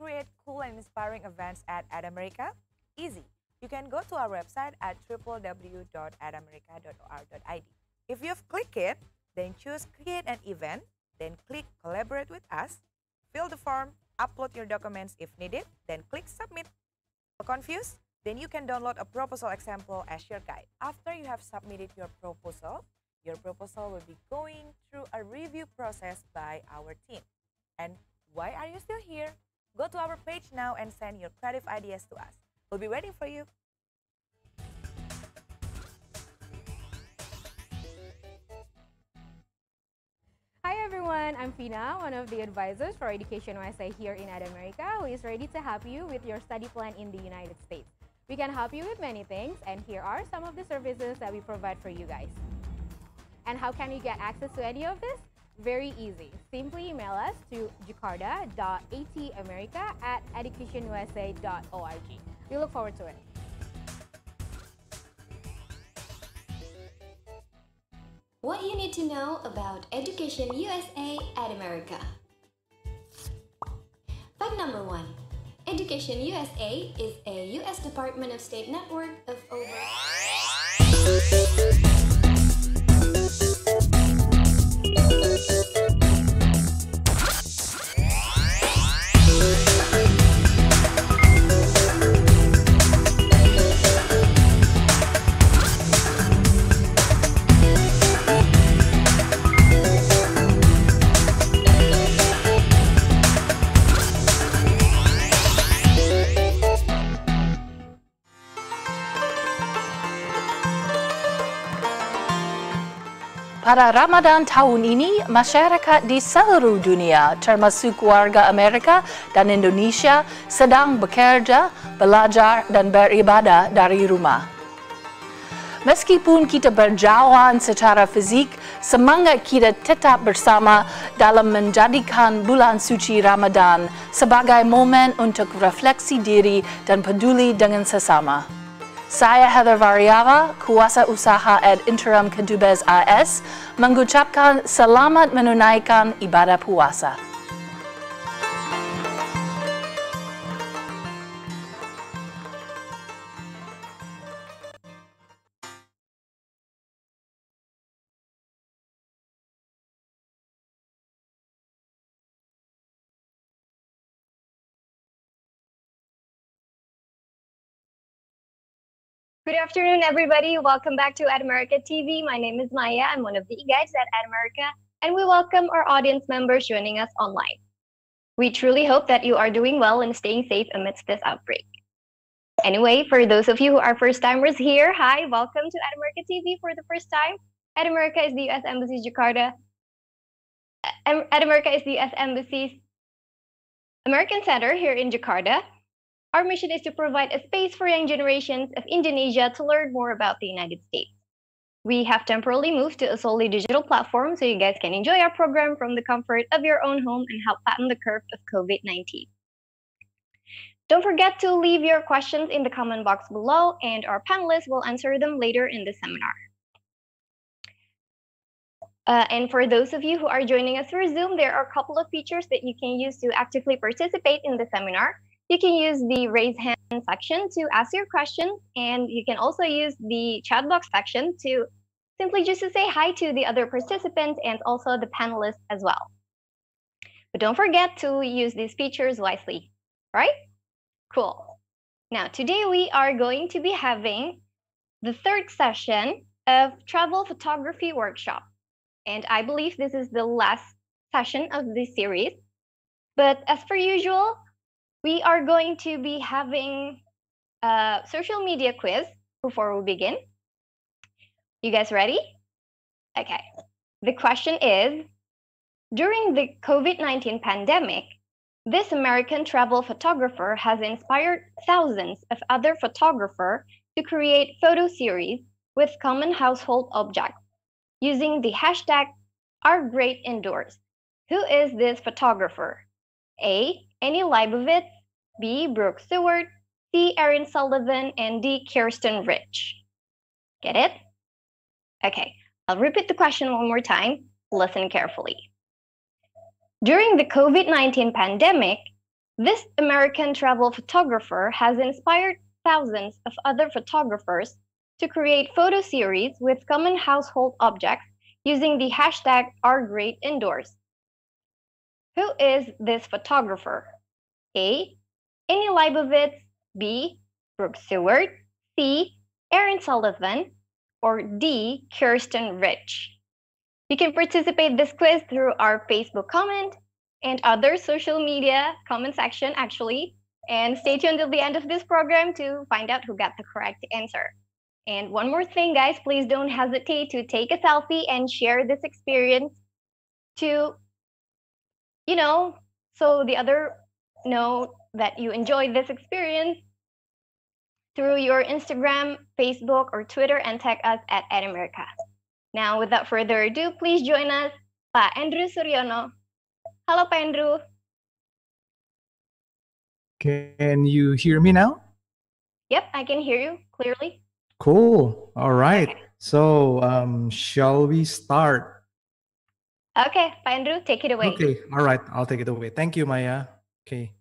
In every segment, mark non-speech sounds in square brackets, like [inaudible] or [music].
create cool and inspiring events at @america? Easy. You can go to our website at www.atamerica.or.id. If you've clicked it, then choose Create an Event, then click Collaborate with us, fill the form, upload your documents if needed, then click Submit. Confused? Then you can download a proposal example as your guide. After you have submitted your proposal, your proposal will be going through a review process by our team. And why are you still here? Go to our page now and send your creative ideas to us. We'll be waiting for you. Hi everyone, I'm Fina, one of the advisors for Education USA here in @america, who is ready to help you with your study plan in the United States. We can help you with many things, and here are some of the services that we provide for you guys. And how can you get access to any of this? Very easy. Simply email us to jakarta.atamerica at educationusa.org. We look forward to it. What you need to know about Education USA at America. Fact number one Education USA is a U.S. Department of State network of over. Pada Ramadan tahun ini, masyarakat di seluruh dunia, termasuk warga Amerika dan Indonesia, sedang bekerja, belajar, dan beribadah dari rumah. Meskipun kita berjauhan secara fizik, semangat kita tetap bersama dalam menjadikan bulan suci Ramadan sebagai momen untuk refleksi diri dan peduli dengan sesama. Saya Heather Variava, kuasa usaha Ed Interim Kedubes AS, mengucapkan selamat menunaikan ibadah puasa. Good afternoon, everybody. Welcome back to @america TV. My name is Maya. I'm one of the guides at @america, and we welcome our audience members joining us online. We truly hope that you are doing well and staying safe amidst this outbreak. Anyway, for those of you who are first timers here, hi, welcome to @america TV for the first time. @america is the U.S. Embassy Jakarta. @america is the U.S. Embassy's American Center here in Jakarta, our mission is to provide a space for young generations of Indonesia to learn more about the United States. We have temporarily moved to a solely digital platform so you guys can enjoy our program from the comfort of your own home and help flatten the curve of COVID 19. Don't forget to leave your questions in the comment box below, and our panelists will answer them later in the seminar. Uh, and for those of you who are joining us through Zoom, there are a couple of features that you can use to actively participate in the seminar. You can use the raise hand section to ask your question. and you can also use the chat box section to simply just to say hi to the other participants and also the panelists as well. But don't forget to use these features wisely, right? Cool. Now, today we are going to be having the third session of travel photography workshop. And I believe this is the last session of this series. But as per usual, we are going to be having a social media quiz before we begin. You guys ready? Okay. The question is During the COVID 19 pandemic, this American travel photographer has inspired thousands of other photographers to create photo series with common household objects using the hashtag OurGreatIndoors. Who is this photographer? A. Annie Leibovitz, B. Brooke Stewart, C. Erin Sullivan, and D. Kirsten Rich. Get it? Okay, I'll repeat the question one more time. Listen carefully. During the COVID 19 pandemic, This American travel photographer has inspired thousands of other photographers to create photo series with common household objects using the hashtag OurGreatIndoors. Who is this photographer? A. Annie Leibovitz, B. Brooke Seward, C. Erin Sullivan, or D. Kirsten Rich. You can participate this quiz through our Facebook comment and other social media comment section actually. And stay tuned till the end of this program to find out who got the correct answer. And one more thing, guys, please don't hesitate to take a selfie and share this experience to, you know, so the other know that you enjoyed this experience through your Instagram, Facebook, or Twitter and tag us at @america. Now, without further ado, please join us, Pak Andrew Suryono. Hello, Pak Andrew. Can you hear me now? Yep, I can hear you clearly. Cool. All right. Okay. So, um, shall we start? Okay, Andrew, take it away. Okay. All right. I'll take it away. Thank you, Maya. Okay.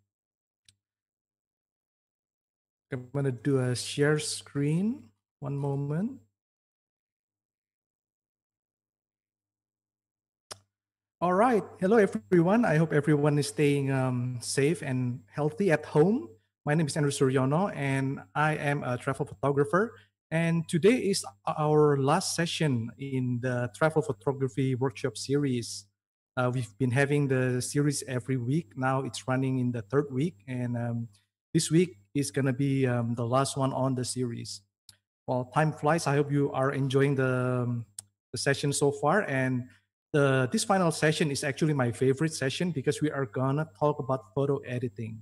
I'm going to do a share screen. One moment. All right. Hello, everyone. I hope everyone is staying um, safe and healthy at home. My name is Andrew Suryono, and I am a travel photographer. And today is our last session in the travel photography workshop series. Uh, we've been having the series every week. Now it's running in the third week, and um, this week is going to be um, the last one on the series. Well, time flies. I hope you are enjoying the, um, the session so far. And the this final session is actually my favorite session because we are gonna talk about photo editing.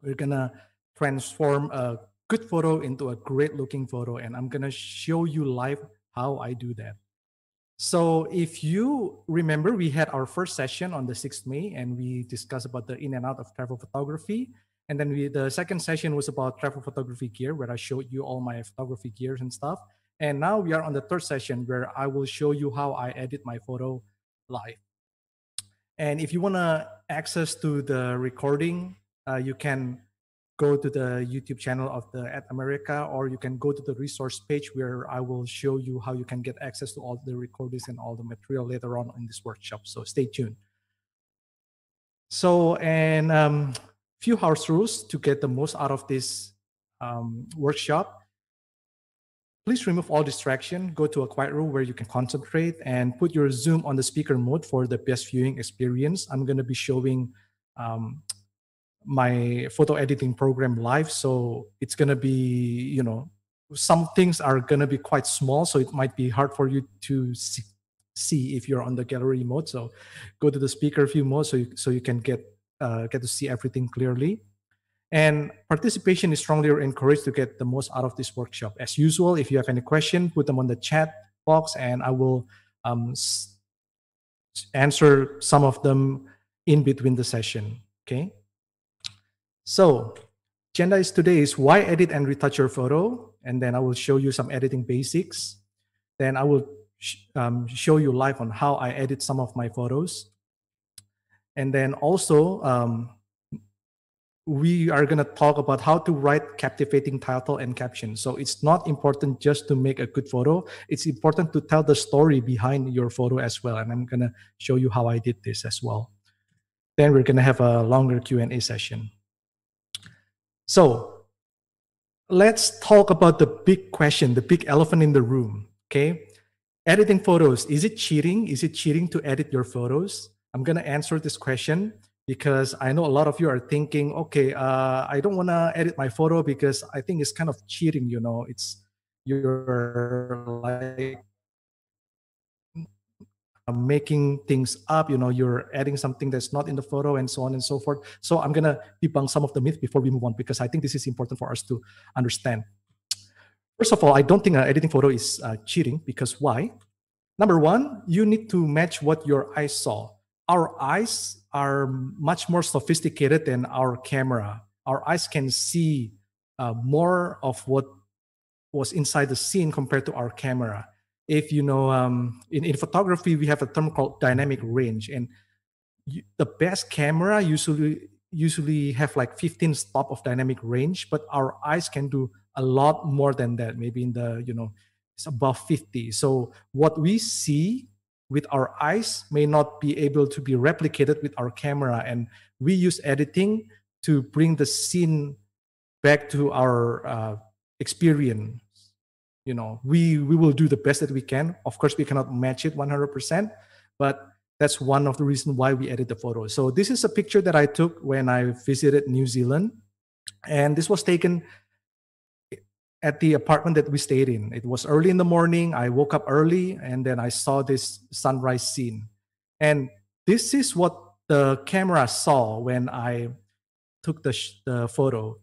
We're gonna transform a good photo into a great looking photo, and I'm gonna show you live how I do that. So if you remember, we had our first session on the 6th May, and we discussed about the in and out of travel photography. And then we, the second session was about travel photography gear, where I showed you all my photography gears and stuff. And now we are on the third session where I will show you how I edit my photo live. And if you want to access to the recording, uh, you can go to the YouTube channel of the @america, or you can go to the resource page where I will show you how you can get access to all the recordings and all the material later on in this workshop. So stay tuned. So, and um, few house rules to get the most out of this um, workshop. Please remove all distraction, go to a quiet room where you can concentrate and put your Zoom on the speaker mode for the best viewing experience. I'm gonna be showing um, my photo editing program live. So it's gonna be, you know, some things are gonna be quite small, so it might be hard for you to see, see if you're on the gallery mode. So go to the speaker view mode so you, so you can get uh, get to see everything clearly. And participation is strongly encouraged to get the most out of this workshop. As usual, if you have any question, put them on the chat box and I will um, answer some of them in between the session, okay? So, agenda is today is why edit and retouch your photo, and then I will show you some editing basics. Then I will sh um, show you live on how I edit some of my photos. And then also, um, we are going to talk about how to write captivating title and caption. So it's not important just to make a good photo. It's important to tell the story behind your photo as well. And I'm going to show you how I did this as well. Then we're going to have a longer Q&A session. So let's talk about the big question, the big elephant in the room, okay? Editing photos, is it cheating? Is it cheating to edit your photos? I'm going to answer this question because I know a lot of you are thinking, okay, uh, I don't want to edit my photo because I think it's kind of cheating. You know, it's you're like making things up. You know, you're adding something that's not in the photo and so on and so forth. So I'm gonna debunk some of the myths before we move on because I think this is important for us to understand. First of all, I don't think uh, editing photo is uh, cheating because why? Number one, you need to match what your eyes saw. Our eyes are much more sophisticated than our camera. Our eyes can see uh, more of what was inside the scene compared to our camera. If you know, um, in, in photography, we have a term called dynamic range, and you, the best camera usually usually have like 15 stop of dynamic range, but our eyes can do a lot more than that. Maybe in the, you know, it's above 50. So what we see with our eyes may not be able to be replicated with our camera. And we use editing to bring the scene back to our uh, experience. You know, we, we will do the best that we can. Of course, we cannot match it 100%, but that's one of the reasons why we edit the photo. So this is a picture that I took when I visited New Zealand. And this was taken at the apartment that we stayed in. It was early in the morning. I woke up early and then I saw this sunrise scene. And this is what the camera saw when I took the, the photo.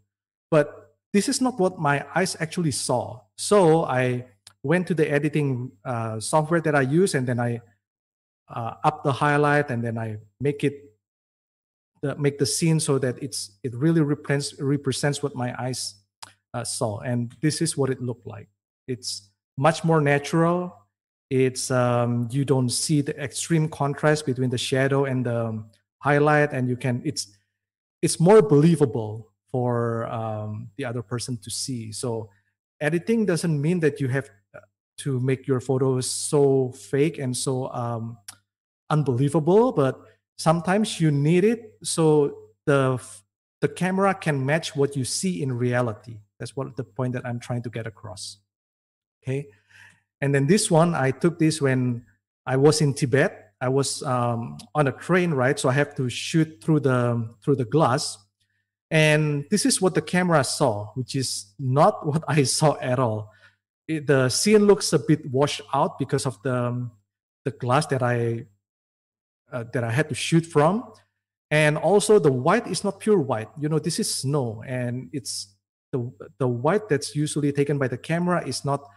But this is not what my eyes actually saw. So I went to the editing uh, software that I use and then I uh, up the highlight and then I make it the, make the scene so that it's it really represents represents what my eyes uh, saw. And this is what it looked like. It's much more natural. It's um, you don't see the extreme contrast between the shadow and the highlight and you can it's it's more believable for um, the other person to see. So editing doesn't mean that you have to make your photos so fake and so um, unbelievable but sometimes you need it so the the camera can match what you see in reality that's what the point that I'm trying to get across. Okay. And then this one, I took this when I was in Tibet. I was um, on a train, right? So I have to shoot through the through the glass. And this is what the camera saw, which is not [laughs] what I saw at all. It, the scene looks a bit washed out because of the the glass that I uh, that I had to shoot from, and also the white is not pure white. You know, this is snow, and it's the, the white that's usually taken by the camera is not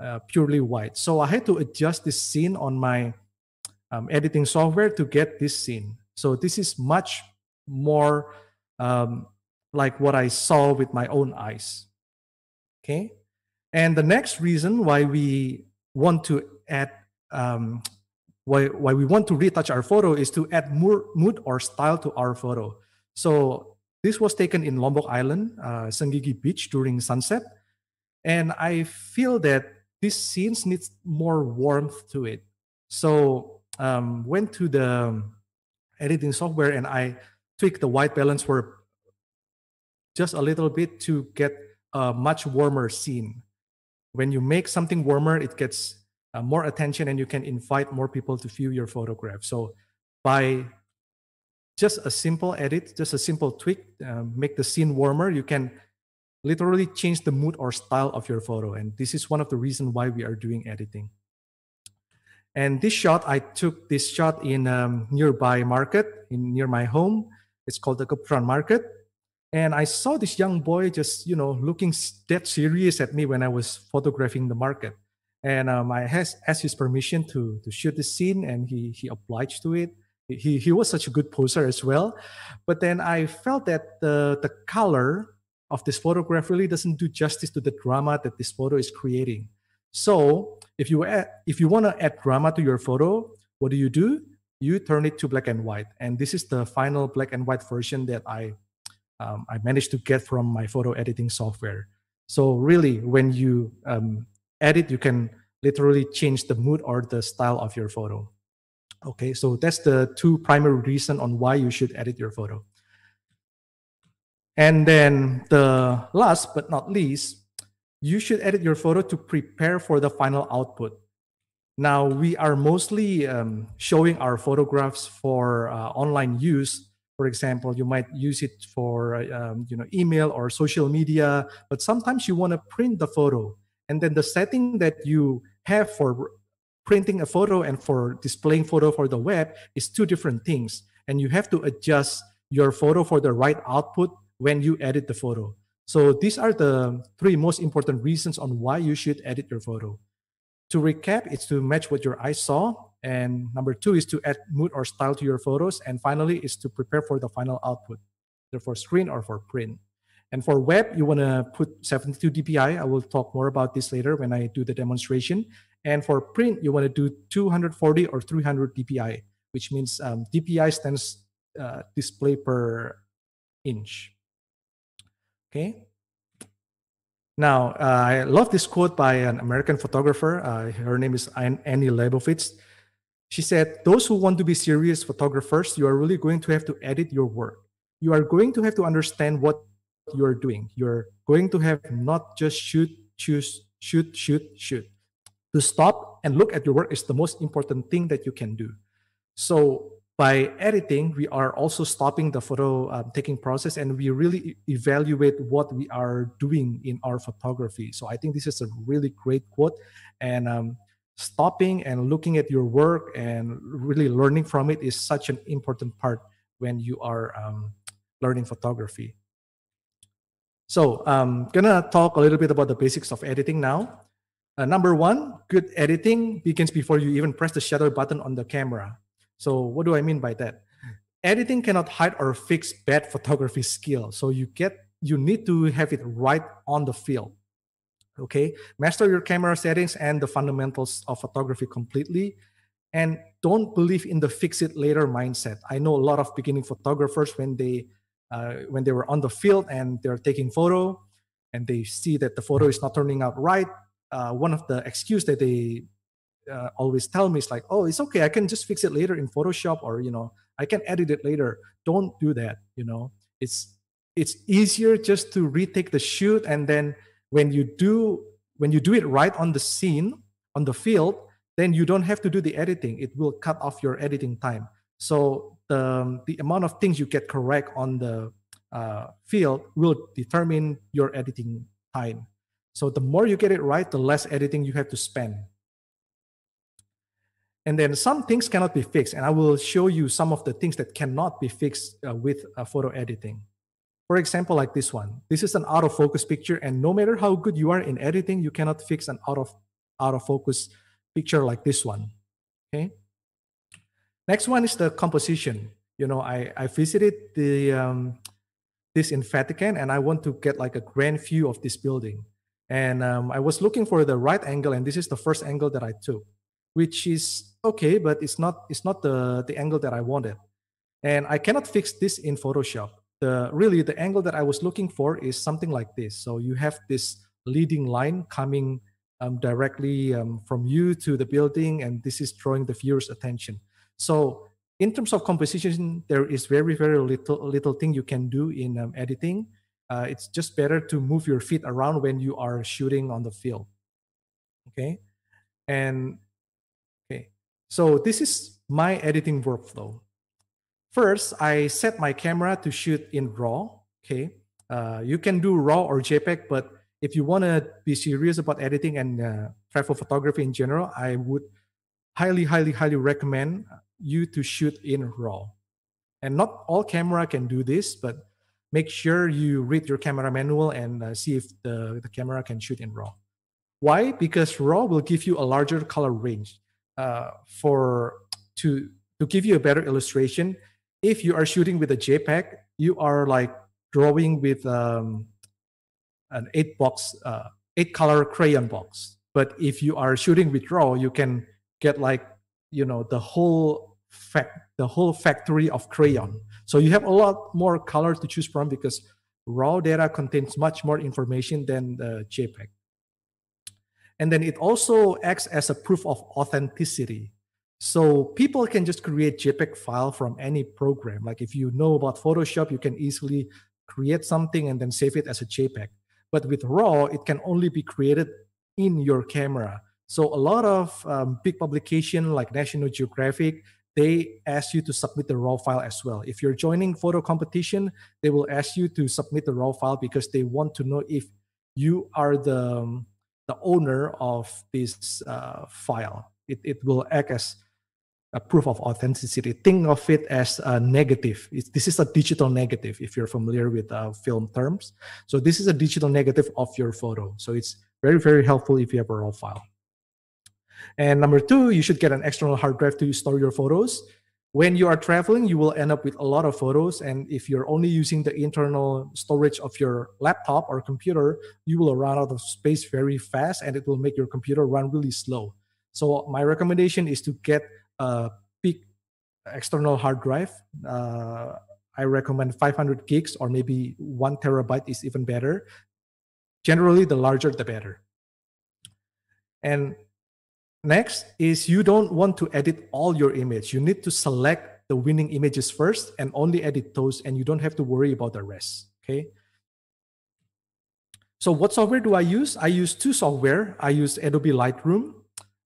uh, purely white. So I had to adjust this scene on my um, editing software to get this scene. So this is much more um, like what I saw with my own eyes. Okay. And the next reason why we want to add, um, why, why we want to retouch our photo is to add more mood or style to our photo. So this was taken in Lombok Island, uh, Senggigi Beach during sunset. And I feel that this scene needs more warmth to it. So um, went to the editing software and I tweaked the white balance for just a little bit to get a much warmer scene. When you make something warmer, it gets uh, more attention and you can invite more people to view your photograph. So by just a simple edit, just a simple tweak, uh, make the scene warmer, you can literally change the mood or style of your photo. And this is one of the reasons why we are doing editing. And this shot, I took this shot in a um, nearby market in near my home. It's called the Kapran Market. And I saw this young boy just, you know, looking dead serious at me when I was photographing the market. And um, I has, asked his permission to, to shoot the scene and he, he obliged to it he, he was such a good poser as well. But then I felt that the, the color of this photograph really doesn't do justice to the drama that this photo is creating. So if you add, if you want to add drama to your photo, what do you do? You turn it to black and white. And this is the final black and white version that I um, I managed to get from my photo editing software. So really, when you um, edit, you can literally change the mood or the style of your photo. Okay, so that's the two primary reason on why you should edit your photo. And then the last but not least, you should edit your photo to prepare for the final output. Now we are mostly um, showing our photographs for uh, online use. For example, you might use it for um, you know email or social media, but sometimes you want to print the photo. And then the setting that you have for printing a photo and for displaying photo for the web is two different things. And you have to adjust your photo for the right output when you edit the photo. So these are the three most important reasons on why you should edit your photo. To recap, it's to match what your eyes saw. And number two is to add mood or style to your photos. And finally is to prepare for the final output, either for screen or for print. And for web, you want to put 72 dpi. I will talk more about this later when I do the demonstration. And for print, you want to do 240 or 300 dpi, which means um, dpi stands uh, display per inch. Okay. Now, uh, I love this quote by an American photographer. Uh, her name is Annie Leibovitz. She said, Those who want to be serious photographers, you are really going to have to edit your work. You are going to have to understand what you're doing. You're going to have not just shoot, choose, shoot, shoot, shoot. To stop and look at your work is the most important thing that you can do. So by editing, we are also stopping the photo um, taking process and we really evaluate what we are doing in our photography. So I think this is a really great quote. And um, stopping and looking at your work and really learning from it is such an important part when you are um, learning photography. So I'm um, gonna talk a little bit about the basics of editing now. Uh, number one, good editing begins before you even press the shutter button on the camera. So what do I mean by that? Editing cannot hide or fix bad [laughs] photography skill. So you get you need to have it right on the field. Okay, master your camera settings and the fundamentals of photography completely, and don't believe in the fix it later mindset. I know a lot of beginning photographers when they uh, when they were on the field and they're taking photo and they see that the photo is not turning out right. Uh, one of the excuse that they uh, always tell me is like, oh, it's okay. I can just fix it later in Photoshop, or you know, I can edit it later. Don't do that. You know, it's it's easier just to retake the shoot and then when you do when you do it right on the scene on the field then you don't have to do the editing. It will cut off your editing time. So the, the amount of things you get correct on the uh, field will determine your editing time. So the more you get it right the less editing you have to spend. And then some things cannot be fixed and i will show you some of the things that cannot be fixed uh, with uh, photo editing for example, like this one. This is an out of focus picture, and no matter how good you are in editing, you cannot fix an out of out of focus picture like this one. Okay. Next one is the composition. You know, I I visited the um, this in Vatican, and I want to get like a grand view of this building. And um, I was looking for the right angle, and this is the first angle that I took, which is okay, but it's not it's not the the angle that I wanted. And I cannot fix this in Photoshop the really the angle that I was looking for is something like this. So you have this leading line coming um, directly um, from you to the building, and this is drawing the viewer's attention. So in terms of composition, there is very very little little thing you can do in um, editing. Uh, it's just better to move your feet around when you are shooting on the field. Okay, and okay, so this is my editing workflow. First, I set my camera to shoot in RAW. Okay, uh, you can do RAW or JPEG, but if you want to be serious about editing and uh, travel photography in general, I would highly, highly, highly recommend you to shoot in RAW. And not all camera can do this, but make sure you read your camera manual and uh, see if the, the camera can shoot in RAW. Why? Because RAW will give you a larger color range. Uh, for to to give you a better illustration, if you are shooting with a JPEG, you are like drawing with um, an eight box, uh, eight color crayon box. But if you are shooting with RAW, you can get like you know the whole fact, the whole factory of crayon. So you have a lot more color to choose from because RAW data contains much more information than the JPEG. And then it also acts as a proof of authenticity. So people can just create JPEG file from any program. Like if you know about Photoshop, you can easily create something and then save it as a JPEG. But with RAW, it can only be created in your camera. So a lot of um, big publication like National Geographic, they ask you to submit the raw file as well. If you're joining photo competition, they will ask you to submit the raw file because they want to know if you are the, um, the owner of this uh, file. It, it will act as a proof of authenticity. Think of it as a negative. It's, this is a digital negative if you're familiar with uh, film terms. So this is a digital negative of your photo. So it's very, very helpful if you have a RAW file. And number two, you should get an external hard drive to store your photos. When you are traveling, you will end up with a lot of photos. And if you're only using the internal storage of your laptop or computer, you will run out of space very fast and it will make your computer run really slow. So my recommendation is to get a big external hard drive. Uh, I recommend 500 gigs or maybe one terabyte is even better. Generally, the larger the better. And next is you don't want to edit all your image. You need to select the winning images first and only edit those, and you don't have to worry about the rest. Okay. So what software do I use? I use two software. I use Adobe Lightroom.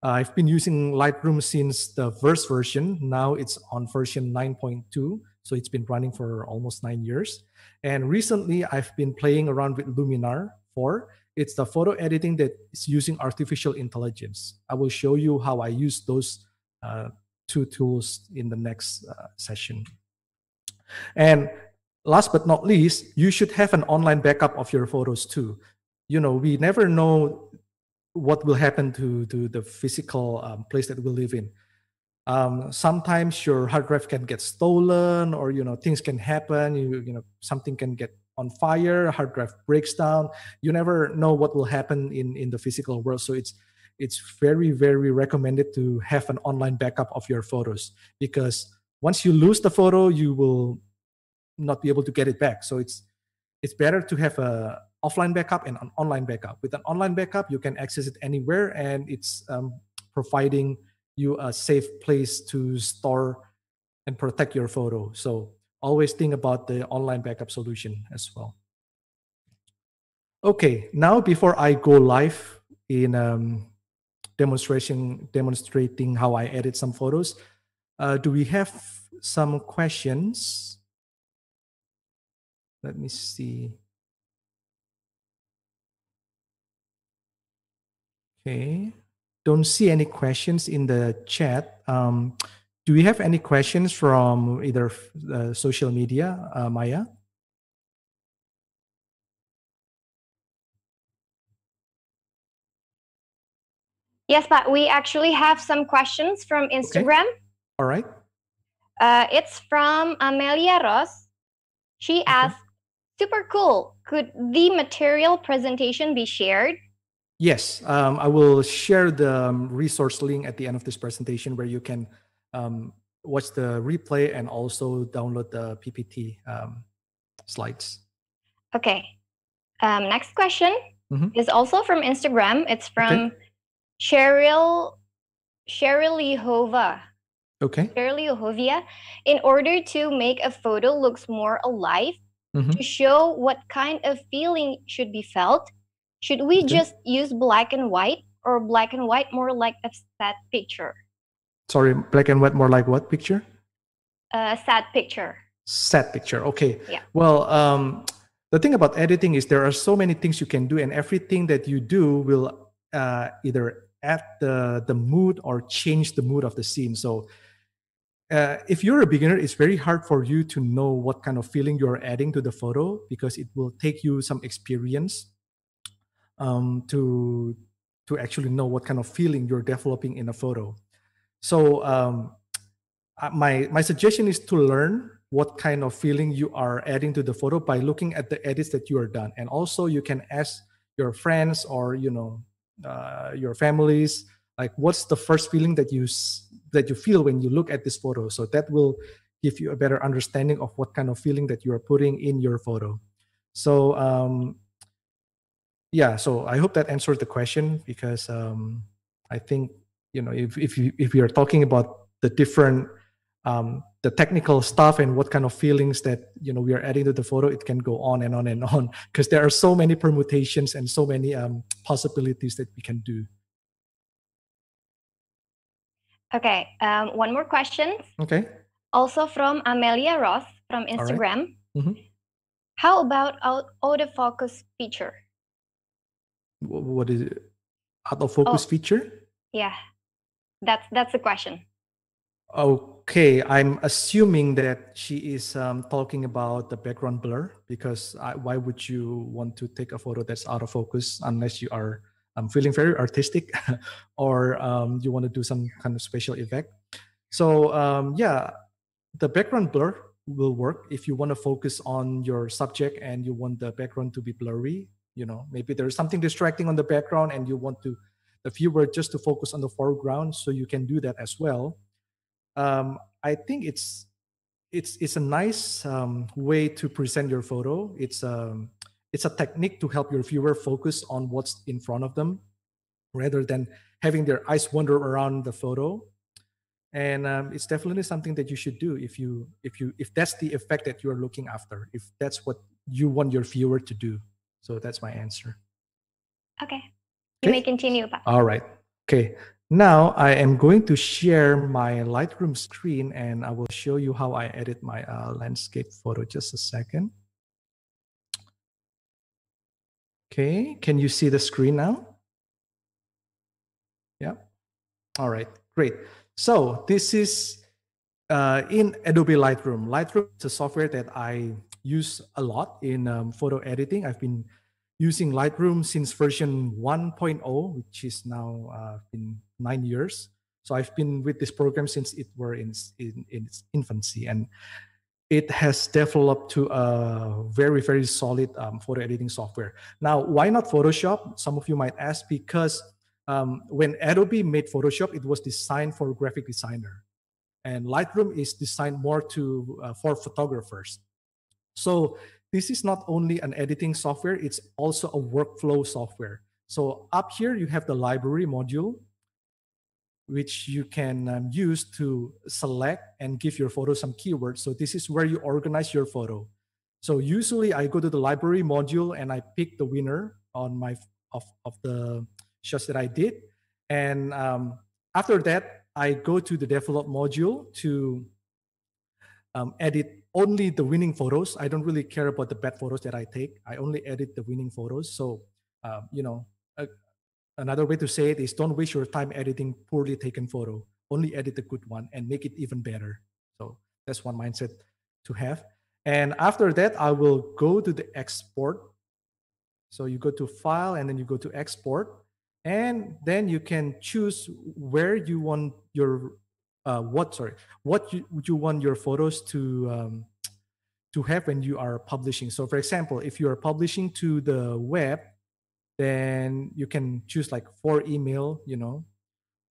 Uh, I've been using Lightroom since the first version. Now it's on version 9.2. So it's been running for almost nine years. And recently I've been playing around with Luminar 4. It's the photo editing that is using artificial intelligence. I will show you how I use those uh, two tools in the next uh, session. And last but not least, you should have an online backup of your photos too. You know, we never know what will happen to, to the physical um, place that we live in. Um, sometimes your hard drive can get stolen or, you know, things can happen. You, you know, something can get on fire, hard drive breaks down. You never know what will happen in, in the physical world. So it's, it's very, very recommended to have an online backup of your photos because once you lose the photo, you will not be able to get it back. So it's it's better to have a offline backup and an online backup. With an online backup, you can access it anywhere, and it's um, providing you a safe place to store and protect your photo. So always think about the online backup solution as well. Okay, now before I go live in um, demonstration demonstrating how I edit some photos, uh, do we have some questions? Let me see. Okay, don't see any questions in the chat. Um, do we have any questions from either uh, social media, uh, Maya? Yes, but we actually have some questions from Instagram. Okay. All right. Uh, it's from Amelia Ross. She okay. asked, Super cool. Could the material presentation be shared? Yes, um, I will share the um, resource link at the end of this presentation where you can um, watch the replay and also download the PPT um, slides. Okay. Um, next question mm -hmm. is also from Instagram. It's from okay. Cheryl Cheryl Yehova. Okay. Cheryl Yehovia. In order to make a photo looks more alive, mm-hmm. to show what kind of feeling should be felt should we okay. just use black and white or black and white more like a sad picture? Sorry black and white more like what picture? A sad picture. Sad picture okay. Yeah. Well um the thing about editing is there are so many things you can do and everything that you do will uh, either add the the mood or change the mood of the scene. So uh, if you're a beginner, it's very hard for you to know what kind of feeling you're adding to the photo because it will take you some experience um, to to actually know what kind of feeling you're developing in a photo. So um, uh, my my suggestion is to learn what kind of feeling you are adding to the photo by looking at the edits that you are done, and also you can ask your friends or you know uh, your families like what's the first feeling that you that you feel when you look at this photo? So that will give you a better understanding of what kind of feeling that you are putting in your photo. So um, yeah so i hope that answered the question because um, i think you know if, if you if we are talking about the different um, the technical stuff and what kind of feelings that you know we are adding to the photo it can go on and on and [laughs] on because there are so many permutations and so many um, possibilities that we can do Okay, um, one more question. Okay. Also from Amelia Ross from Instagram. Right. Mm-hmm. How about autofocus feature? What is it? Autofocus oh, feature? Yeah, that's that's the question. Okay, I'm assuming that she is um, talking about the background blur because I, why would you want to take a photo that's out of focus unless you are I'm feeling very artistic [laughs] or um, you want to do some kind of special effect. So um, yeah, the background blur will work if you want to focus on your subject and you want the background to be blurry. You know, maybe there's something distracting on the background and you want to the viewer just to focus on the foreground, so you can do that as well. Um, I think it's it's it's a nice um, way to present your photo. It's um it's a technique to help your viewer focus on what's in front of them, rather than having their eyes wander around the photo. And um, it's definitely something that you should do if you if you if that's the effect that you're looking after. If that's what you want your viewer to do. So that's my answer. Okay. You may continue, Pak. All right. Okay. Now I am going to share my Lightroom screen and I will show you how I edit my uh, landscape photo. Just a second. Okay, can you see the screen now? Yeah. All right, great. So this is uh, in Adobe Lightroom. Lightroom is a software that I use a lot in um, photo editing. I've been using Lightroom since version 1.0, which is now uh, been nine years. So I've been with this program since it were in, in, in its infancy, and it has developed to a very very solid um, photo editing software. Now, why not Photoshop? Some of you might ask because um, when Adobe made Photoshop, it was designed for graphic designer, and Lightroom is designed more to uh, for photographers. So this is not only an editing software, it's also a workflow software. So up here, you have the library module, which you can um, use to select and give your photo some keywords. So this is where you organize your photo. So usually I go to the library module and I pick the winner on my of, of the shots that I did. And um, after that, I go to the develop module to um, edit only the winning photos. I don't really care about the bad photos that I take. I only edit the winning photos. So, uh, you know, uh, another way to say it is don't waste your time editing poorly taken photo. Only edit the good one and make it even better. So that's one mindset to have. And after that, I will go to the export. So you go to file and then you go to export. And then you can choose where you want your uh, what sorry what you, would you want your photos to um, to have when you are publishing? So for example if you are publishing to the web then you can choose like for email you know.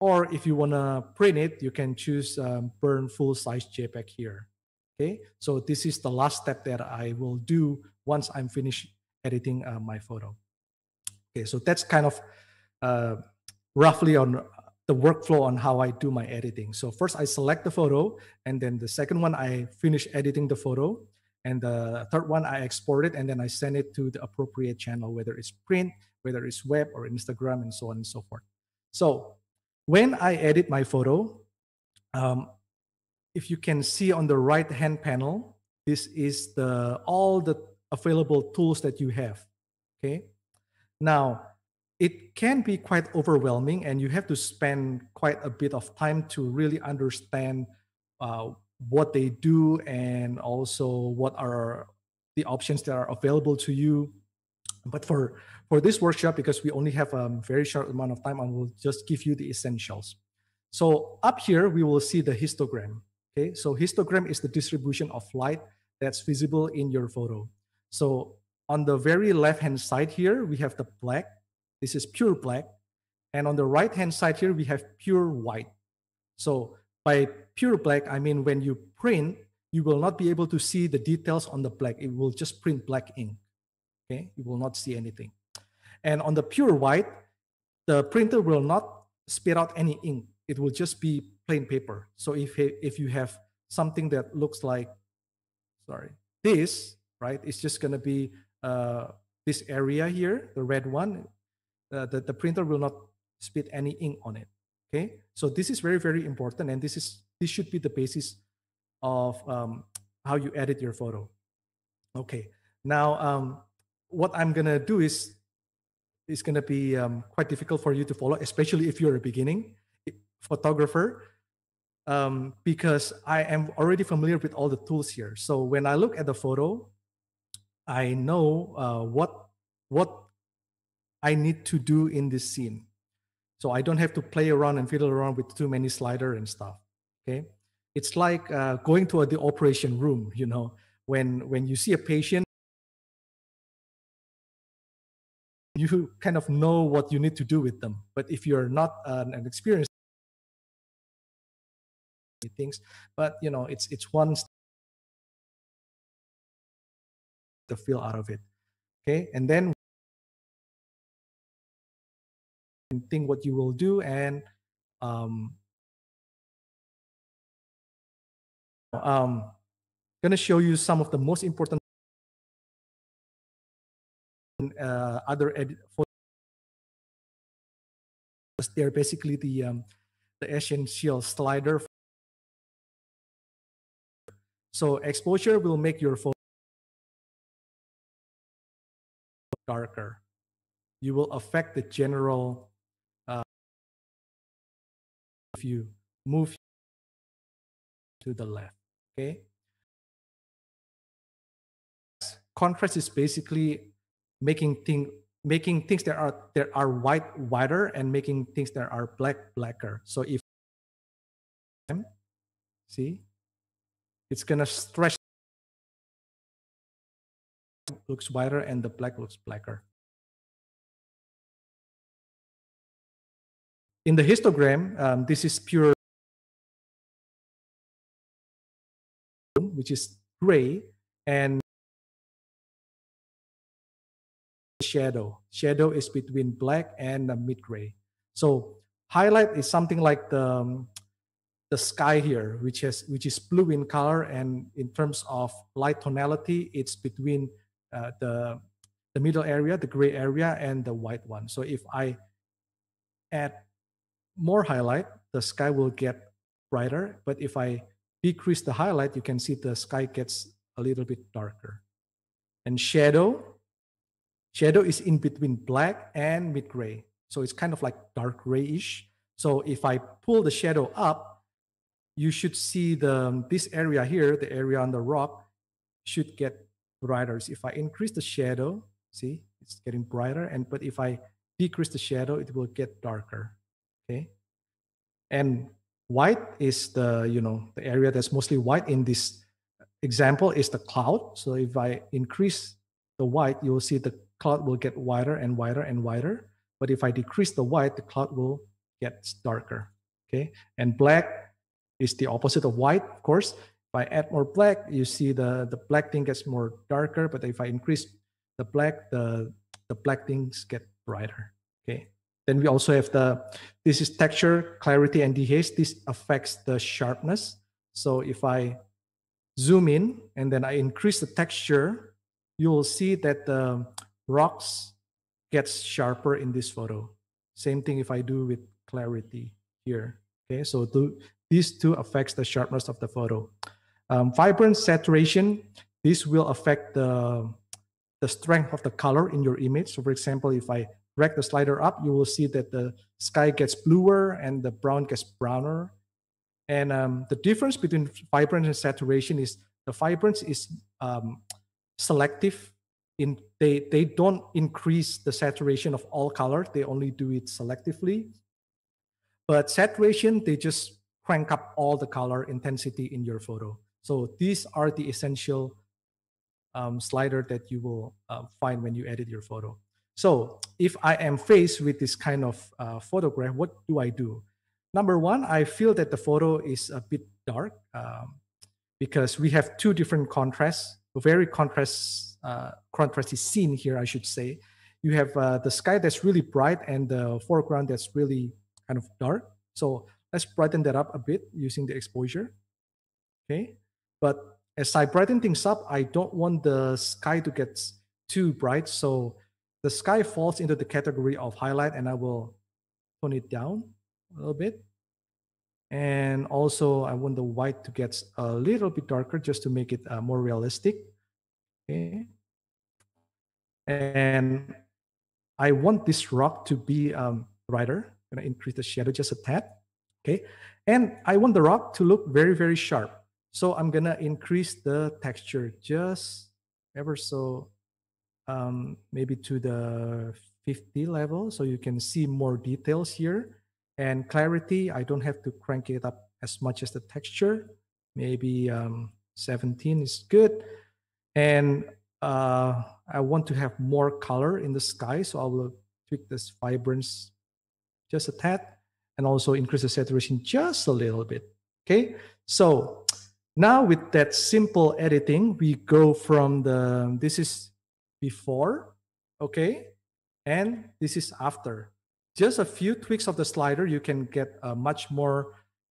Or if you want to print it you can choose um, burn full size jpeg here okay? So this is the last step that i will do once i'm finished editing uh, my photo. Okay so that's kind of uh, roughly on the workflow on how I do my editing. So first I select the photo and then the second one I finish editing the photo and the third one I export it and then I send it to the appropriate channel, whether it's print, whether it's web or Instagram and so on and so forth. So when I edit my photo, um, if you can see on the right hand panel, this is the all the available tools that you have. Okay. Now it can be quite overwhelming and you have to spend quite a bit of time to really understand uh, what they do and also what are the options that are available to you. But for for this workshop because we only have a very short amount of time i will just give you the essentials. So up here we will see the histogram okay? So histogram is the distribution of light that's visible in your photo. So on the very left hand side here we have the black this is pure black. And on the right hand side here, we have pure white. So by pure black, I mean when you print, you will not be able to see the details on the black. It will just print black ink. Okay, you will not see anything. And on the pure white, the printer will not spit out any ink. It will just be plain paper. So if if you have something that looks like, sorry, this, right, it's just gonna be uh, this area here, the red one uh, the, the printer will not spit any ink on it. Okay, so this is very, very important. And this is this should be the basis of um, how you edit your photo. Okay, now um, what I'm gonna do is is gonna be um, quite difficult for you to follow, especially if you're a beginning photographer, um, because I am already familiar with all the tools here. So when I look at the photo, I know uh, what what I need to do in this scene. So I don't have to play around and fiddle around with too many slider and stuff. Okay, it's like uh, going to a, the operation room. You know, when when you see a patient, you kind of know what you need to do with them. But if you're not uh, an experienced things, but you know, it's it's one the feel out of it. Okay, and then think what you will do and um, um, gonna show you some of the most important uh, other edit they're basically the um, the essential slider. So exposure will make your photo darker. You will affect the general you move to the left. Okay. Contrast is basically making thing making things that are that are white whiter and making things that are black blacker. So if see, it's gonna stretch looks whiter and the black looks blacker. In the histogram, um, this is pure, which is gray, and shadow. Shadow is between black and mid gray. So highlight is something like the, um, the sky here, which has which is blue in color, and in terms of light tonality, it's between uh, the the middle area, the gray area, and the white one. So if I add more highlight, the sky will get brighter. But if I decrease the highlight, you can see the sky gets a little bit darker. And shadow, Shadow is in between black and mid gray. So it's kind of like dark grayish. So if I pull the shadow up, you should see the um, this area here, the area on the rock, should get brighter. So if I increase the shadow, see, it's getting brighter. And but if I decrease the shadow, it will get darker. Okay. And white is the, you know, the area that's mostly white in this example is the cloud. So if I increase the white, you will see the cloud will get wider and wider and wider. But if I decrease the white, the cloud will get darker. Okay, and black is the opposite of white, of course. If I add more black, you see the the black thing gets more darker. But if I increase the black, the the black things get brighter. Okay. Then we also have the this is texture, clarity, and dehaze. This affects the sharpness. So if I zoom in and then I increase the texture, you will see that the rocks gets sharper in this photo. Same thing if I do with clarity here. Okay, so do, these two affects the sharpness of the photo. Um, vibrance, saturation, this will affect the, the strength of the color in your image. So for example, if I drag the slider up, you will see that the sky gets bluer and the brown gets browner. And um, the difference between vibrance and saturation is the vibrance is um, selective in they they don't increase the saturation of all colors they only do it selectively. But saturation they just crank up all the color intensity in your photo. So these are the essential um, slider that you will uh, find when you edit your photo so if i am faced with this kind of uh, photograph what do i do number one i feel that the photo is a bit dark um, because we have two different contrasts very contrast uh, contrasty scene here, I should say. You have uh, the sky that's really bright and the foreground that's really kind of dark. So let's brighten that up a bit using the exposure. Okay, but as I brighten things up, I don't want the sky to get too bright. So the sky falls into the category of highlight and I will tone it down a little bit. And also I want the white to get a little bit darker just to make it uh, more realistic. Okay. And I want this rock to be um, brighter. I'm gonna increase the shadow just a tad. Okay. And I want the rock to look very, very sharp. So I'm gonna increase the texture just ever so um, maybe to the 50 level so you can see more details here. And clarity, I don't have to crank it up as much as the texture. Maybe um, 17 is good. And uh, I want to have more color in the sky, so I will tweak this vibrance just a tad and also increase the saturation just a little bit. Okay, so Now with that simple editing, we go from the, this is before, okay? And this is after. Just a few tweaks of the slider, you can get a much more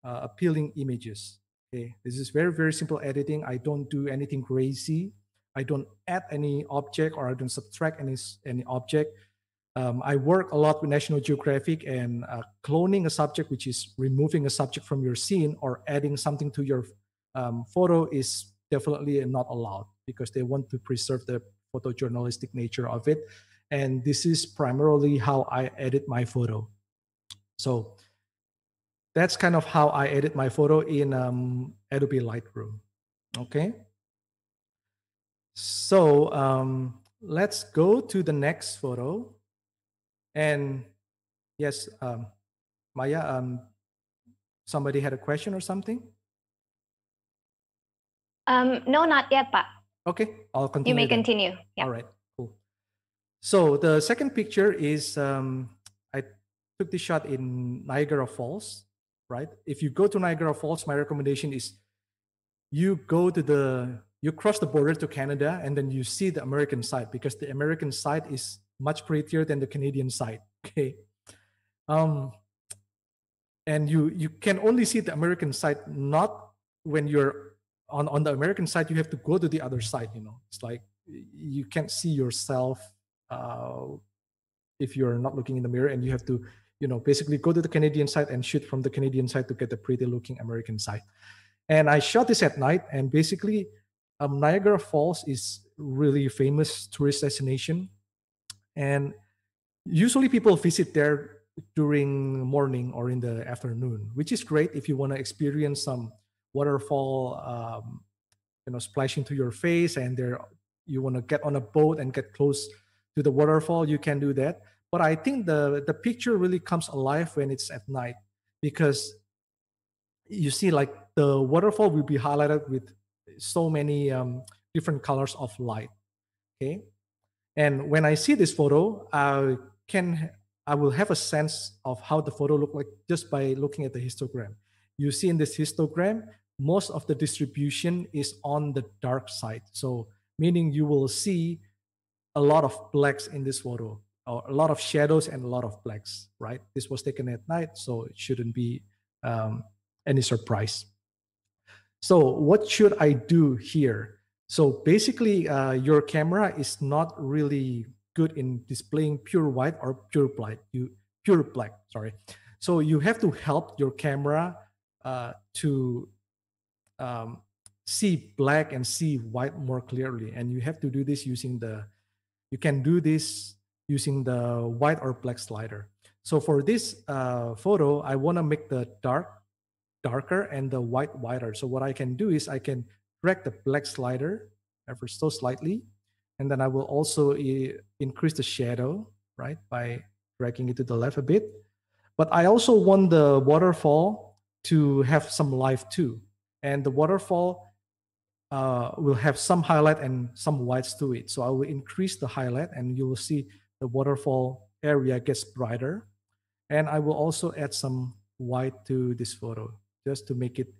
uh, appealing images. Okay, this is very, very simple editing. I don't do anything crazy. I don't add any object or I don't subtract any, any object. Um, I work a lot with National Geographic and uh, cloning a subject, which is removing a subject from your scene or adding something to your um, photo is definitely not allowed because they want to preserve the photojournalistic nature of it. And this is primarily how I edit my photo. So that's kind of how I edit my photo in um, Adobe Lightroom. Okay. So um, let's go to the next photo. And yes, um, Maya, um, somebody had a question or something? Um, no, not yet, Pak. Okay, I'll continue. You may then. continue. Yeah. All right, cool. So the second picture is um, I took this shot in Niagara Falls, right? If you go to Niagara Falls, my recommendation is you go to the you cross the border to Canada and then you see the American side because the American side is much prettier than the Canadian side. [laughs] Okay. Um, and you you can only see the American side not when you're on on the American side. You have to go to the other side. You know, it's like you can't see yourself uh, if you're not looking in the mirror, and you have to you know basically go to the Canadian side and shoot from the Canadian side to get the pretty looking American side. And I shot this at night, and basically, um, Niagara Falls is really famous tourist destination and usually people visit there during morning or in the afternoon which is great if you want to experience some waterfall um, you know splashing to your face and there you want to get on a boat and get close to the waterfall you can do that but i think the the picture really comes alive when it's at night because you see like the waterfall will be highlighted with so many um, different colors of light okay and when I see this photo, I can I will have a sense of how the photo look like just by looking at the histogram. You see in this histogram, most of the distribution is on the dark side. So meaning you will see a lot of blacks in this photo, or a lot of shadows and a lot of blacks, right? This was taken at night, so it shouldn't be um, any surprise. So what should I do here? So basically, uh, your camera is not really good in displaying pure white or pure black. You pure black, sorry. So you have to help your camera uh, to um, see black and see white more clearly, and you have to do this using the. You can do this using the white or black slider. So for this uh, photo, I want to make the dark darker and the white whiter. So what I can do is I can drag the black slider ever so slightly. And then I will also increase the shadow, right, by dragging it to the left a bit. But I also want the waterfall to have some life too. And the waterfall uh, will have some highlight and some whites to it. So I will increase the highlight and you will see the waterfall area gets brighter. And I will also add some white to this photo just to make it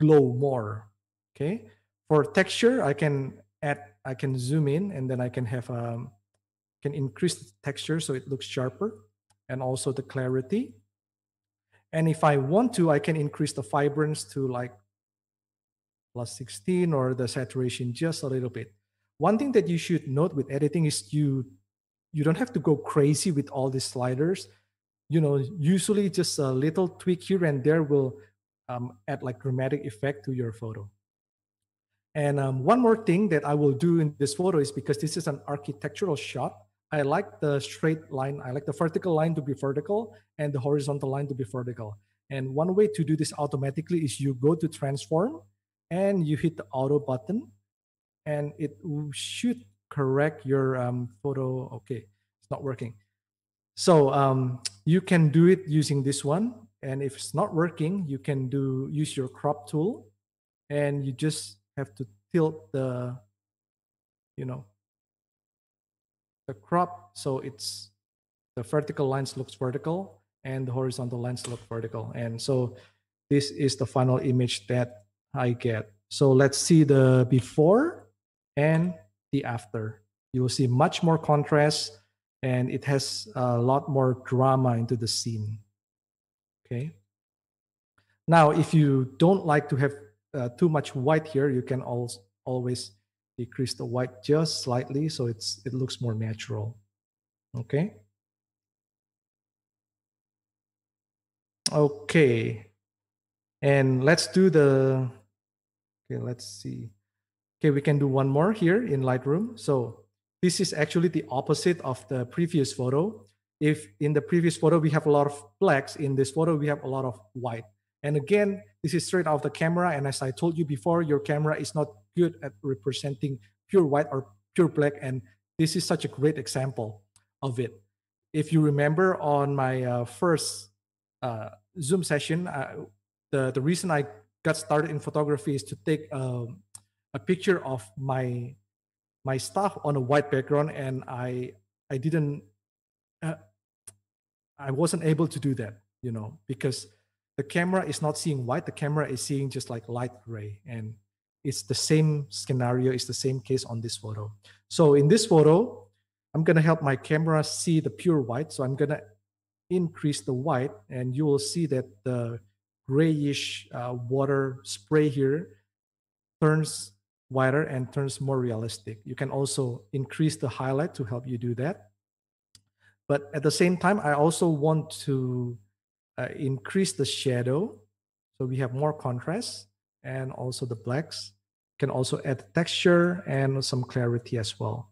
glow more. Okay. For texture, I can add, I can zoom in and then I can have, um, can increase the texture so it looks sharper and also the clarity. And if I want to, I can increase the vibrance to like plus 16 or the saturation just a little bit. One thing that you should note with editing is you you don't have to go crazy with all these sliders. You know, usually just a little tweak here and there will um, add like dramatic effect to your photo. And um, one more thing that I will do in this photo is because this is an architectural shot, I like the straight line, I like the vertical line to be vertical and the horizontal line to be vertical. And one way to do this automatically is you go to transform and you hit the auto button and it should correct your um, photo. Okay, it's not working. So um, you can do it using this one. And if it's not working, you can do use your crop tool and you just have to tilt the, you know, the crop so it's the vertical lines looks vertical and the horizontal lines look vertical. And so this is the final image that I get. So let's see the before and the after. You will see much more contrast and it has a lot more drama into the scene. Okay. Now, if you don't like to have uh, too much white here, you can also always decrease the white just slightly so it's it looks more natural. Okay. Okay. And let's do the, okay, let's see. Okay, we can do one more here in Lightroom. So this is actually the opposite of the previous photo. If in the previous photo we have a lot of blacks, in this photo we have a lot of white. And again, this is straight off the camera. And as I told you before, your camera is not good at representing pure white or pure black. And this is such a great example of it. If you remember on my uh, first uh, Zoom session, uh, the, the reason I got started in photography is to take um, a picture of my my stuff on a white background and i i didn't uh, i wasn't able to do that you know because the camera is not seeing white the camera is seeing just like light gray and it's the same scenario it's the same case on this photo so in this photo i'm to help my camera see the pure white so i'm to increase the white and you will see that the grayish uh, water spray here turns whiter and turns more realistic. You can also increase the highlight to help you do that. But at the same time, I also want to uh, increase the shadow. So we have more contrast and also the blacks can also add texture and some clarity as well.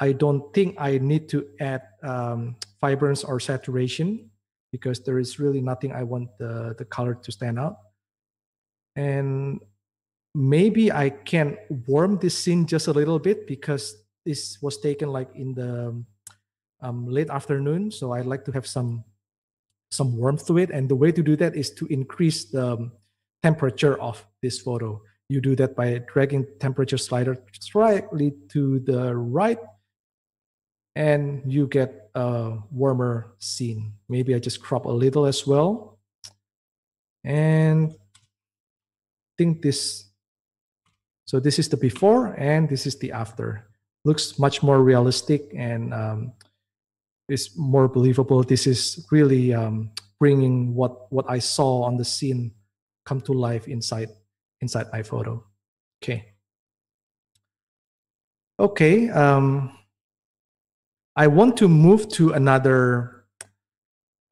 I don't think I need to add um, vibrance or saturation because there is really nothing I want the, the color to stand out. And maybe I can warm this scene just a little bit because this was taken like in the um, late afternoon. So I like to have some some warmth to it. And the way to do that is to increase the temperature of this photo. You do that by dragging temperature slider slightly to the right and you get a warmer scene. Maybe I just crop a little as well. And I think this so this is the before and this is the after. Looks much more realistic and um, is more believable. This is really um, bringing what what I saw on the scene come to life inside inside my photo. Okay. Okay. Um, I want to move to another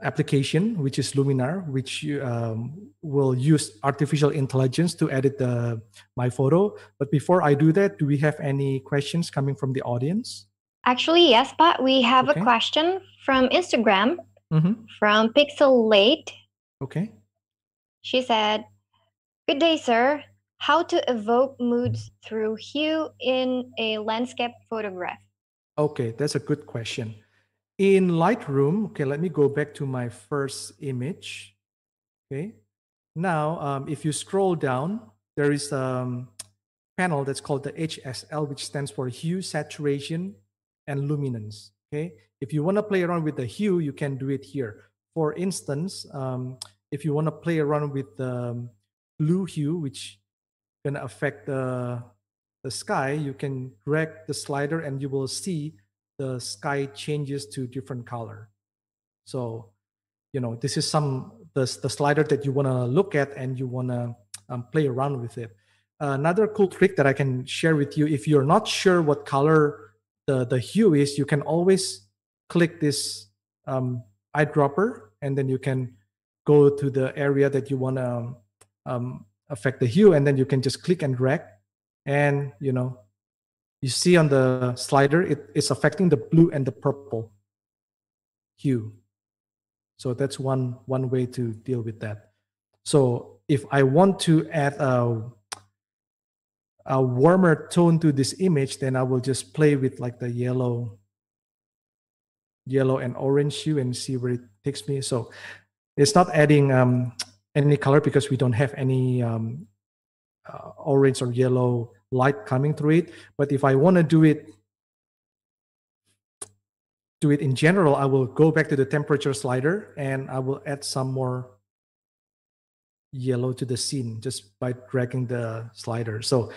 application, which is Luminar, which um, will use artificial intelligence to edit the my photo. But before I do that, do we have any questions coming from the audience? Actually, yes, but we have Okay. a question from Instagram Mm-hmm. from Pixel Late. Okay. She said, Good day, sir. How to evoke moods through hue in a landscape photograph? Okay, that's a good question. In Lightroom, okay, let me go back to my first image. Okay. Now, um, if you scroll down, there is a panel that's called the HSL, which stands for hue, saturation, and luminance. Okay. If you want to play around with the hue, you can do it here. For instance, um, if you want to play around with the blue hue, which going to affect the the sky, you can drag the slider and you will see the sky changes to different color. So, you know, this is some the, the slider that you want to look at and you want to um, play around with it. another cool trick that I can share with you, if you're not sure what color the, the hue is, you can always click this um, eyedropper and then you can go to the area that you want to um, affect the hue and then you can just click and drag. And you know you see on the slider it is affecting the blue and the purple hue. So that's one one way to deal with that. So if i want to add a a warmer tone to this image then i will just play with like the yellow yellow and orange hue and see where it takes me. So it's not adding um, any color because we don't have any um, uh, orange or yellow light coming through it. But if I want to do it, do it in general, I will go back to the temperature slider and I will add some more yellow to the scene just by dragging the slider. So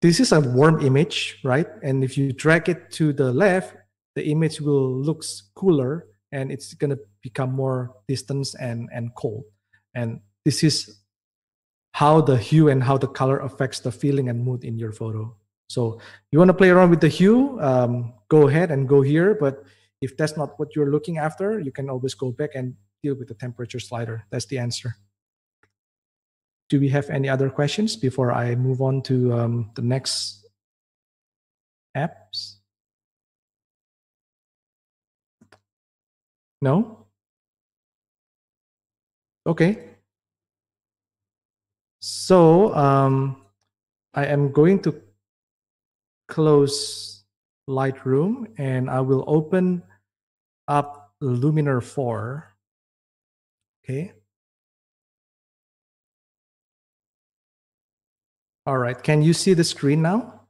this is a warm image, right? And if you drag it to the left, the image will looks cooler and it's going to become more distant and, and cold. And this is how the hue and how the color affects the feeling and mood in your photo. So you want to play around with the hue, um, go ahead and go here. But if that's not what you're looking after, you can always go back and deal with the temperature slider. That's the answer. Do we have any other questions before I move on to um, the next apps? No? Okay. So um, I am going to close Lightroom and I will open up Luminar 4. Okay. All right, can you see the screen now?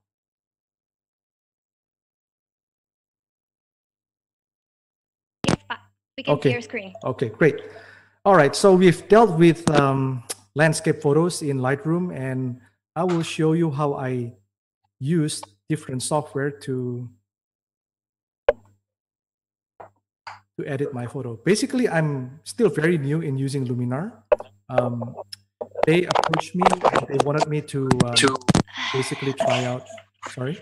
Yes, Pa. We can Okay. see your screen. Okay, great. All right, so we've dealt with um, landscape photos in Lightroom, and I will show you how I use different software to to edit my photo. Basically, I'm still very new in using Luminar. Um, they approached me and they wanted me to um, basically try out. Sorry.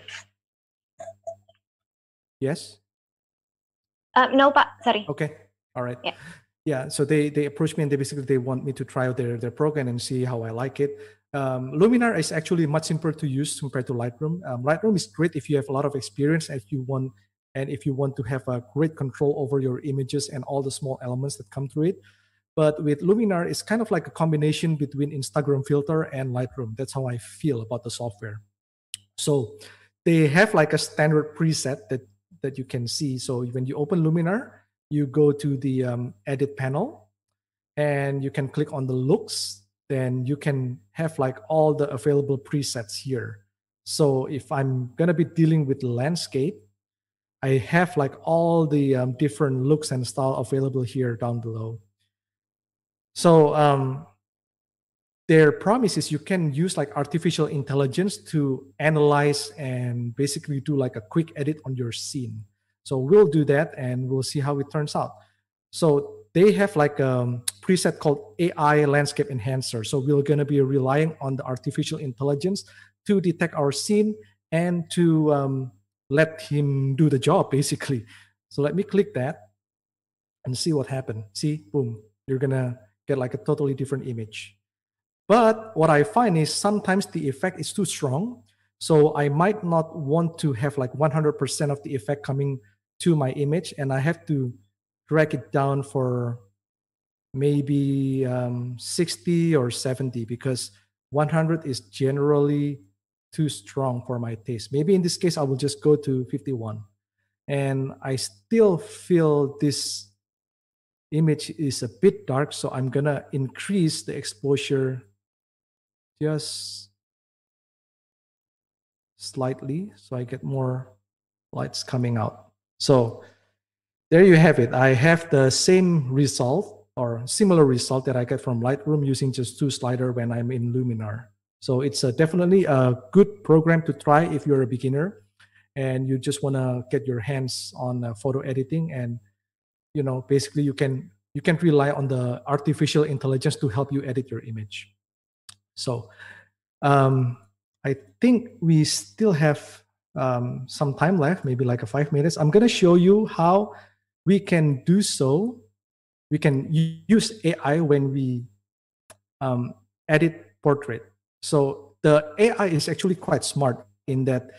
Yes. Uh, no, Pa. Sorry. Okay. All right. Yeah. Yeah. So they they approached me and they basically they want me to try out their their program and see how I like it. Um, Luminar is actually much simpler to use compared to Lightroom. Um, Lightroom is great if you have a lot of experience if you want and if you want to have a great control over your images and all the small elements that come through it. But with Luminar, it's kind of like a combination between Instagram filter and Lightroom. That's how I feel about the software. So they have like a standard preset that that you can see. So when you open Luminar, you go to the um, edit panel and you can click on the looks. Then you can have like all the available presets here. So if I'm gonna be dealing with landscape, I have like all the um, different looks and style available here down below. So um, their promise is you can use like artificial intelligence to analyze and basically do like a quick edit on your scene. So we'll do that and we'll see how it turns out. So they have like a preset called AI Landscape Enhancer. So we're going to be relying on the artificial intelligence to detect our scene and to um, let him do the job [laughs] basically. So let me click that and see what happened. See, boom, you're gonna get like a totally different image. But what I find is sometimes the effect is too strong. So I might not want to have like 100% of the effect coming to my image and I have to drag it down for maybe um, 60 or 70 because 100 is generally too strong for my taste. Maybe in this case, I will just go to 51. And I still feel this image is a bit dark, so I'm gonna increase the exposure just slightly so I get more lights coming out. So there you have it. I have the same result or similar result that I get from Lightroom using just two slider when I'm in Luminar. So it's a definitely a good program to try if you're a beginner and you just want to get your hands on uh, photo editing and you know basically you can you can rely on the artificial intelligence to help you edit your image. So um, I think we still have um, some time left, maybe like a five minutes. I'm going to show you how we can do so. We can use AI when we um, edit portrait. So the AI is actually quite smart in that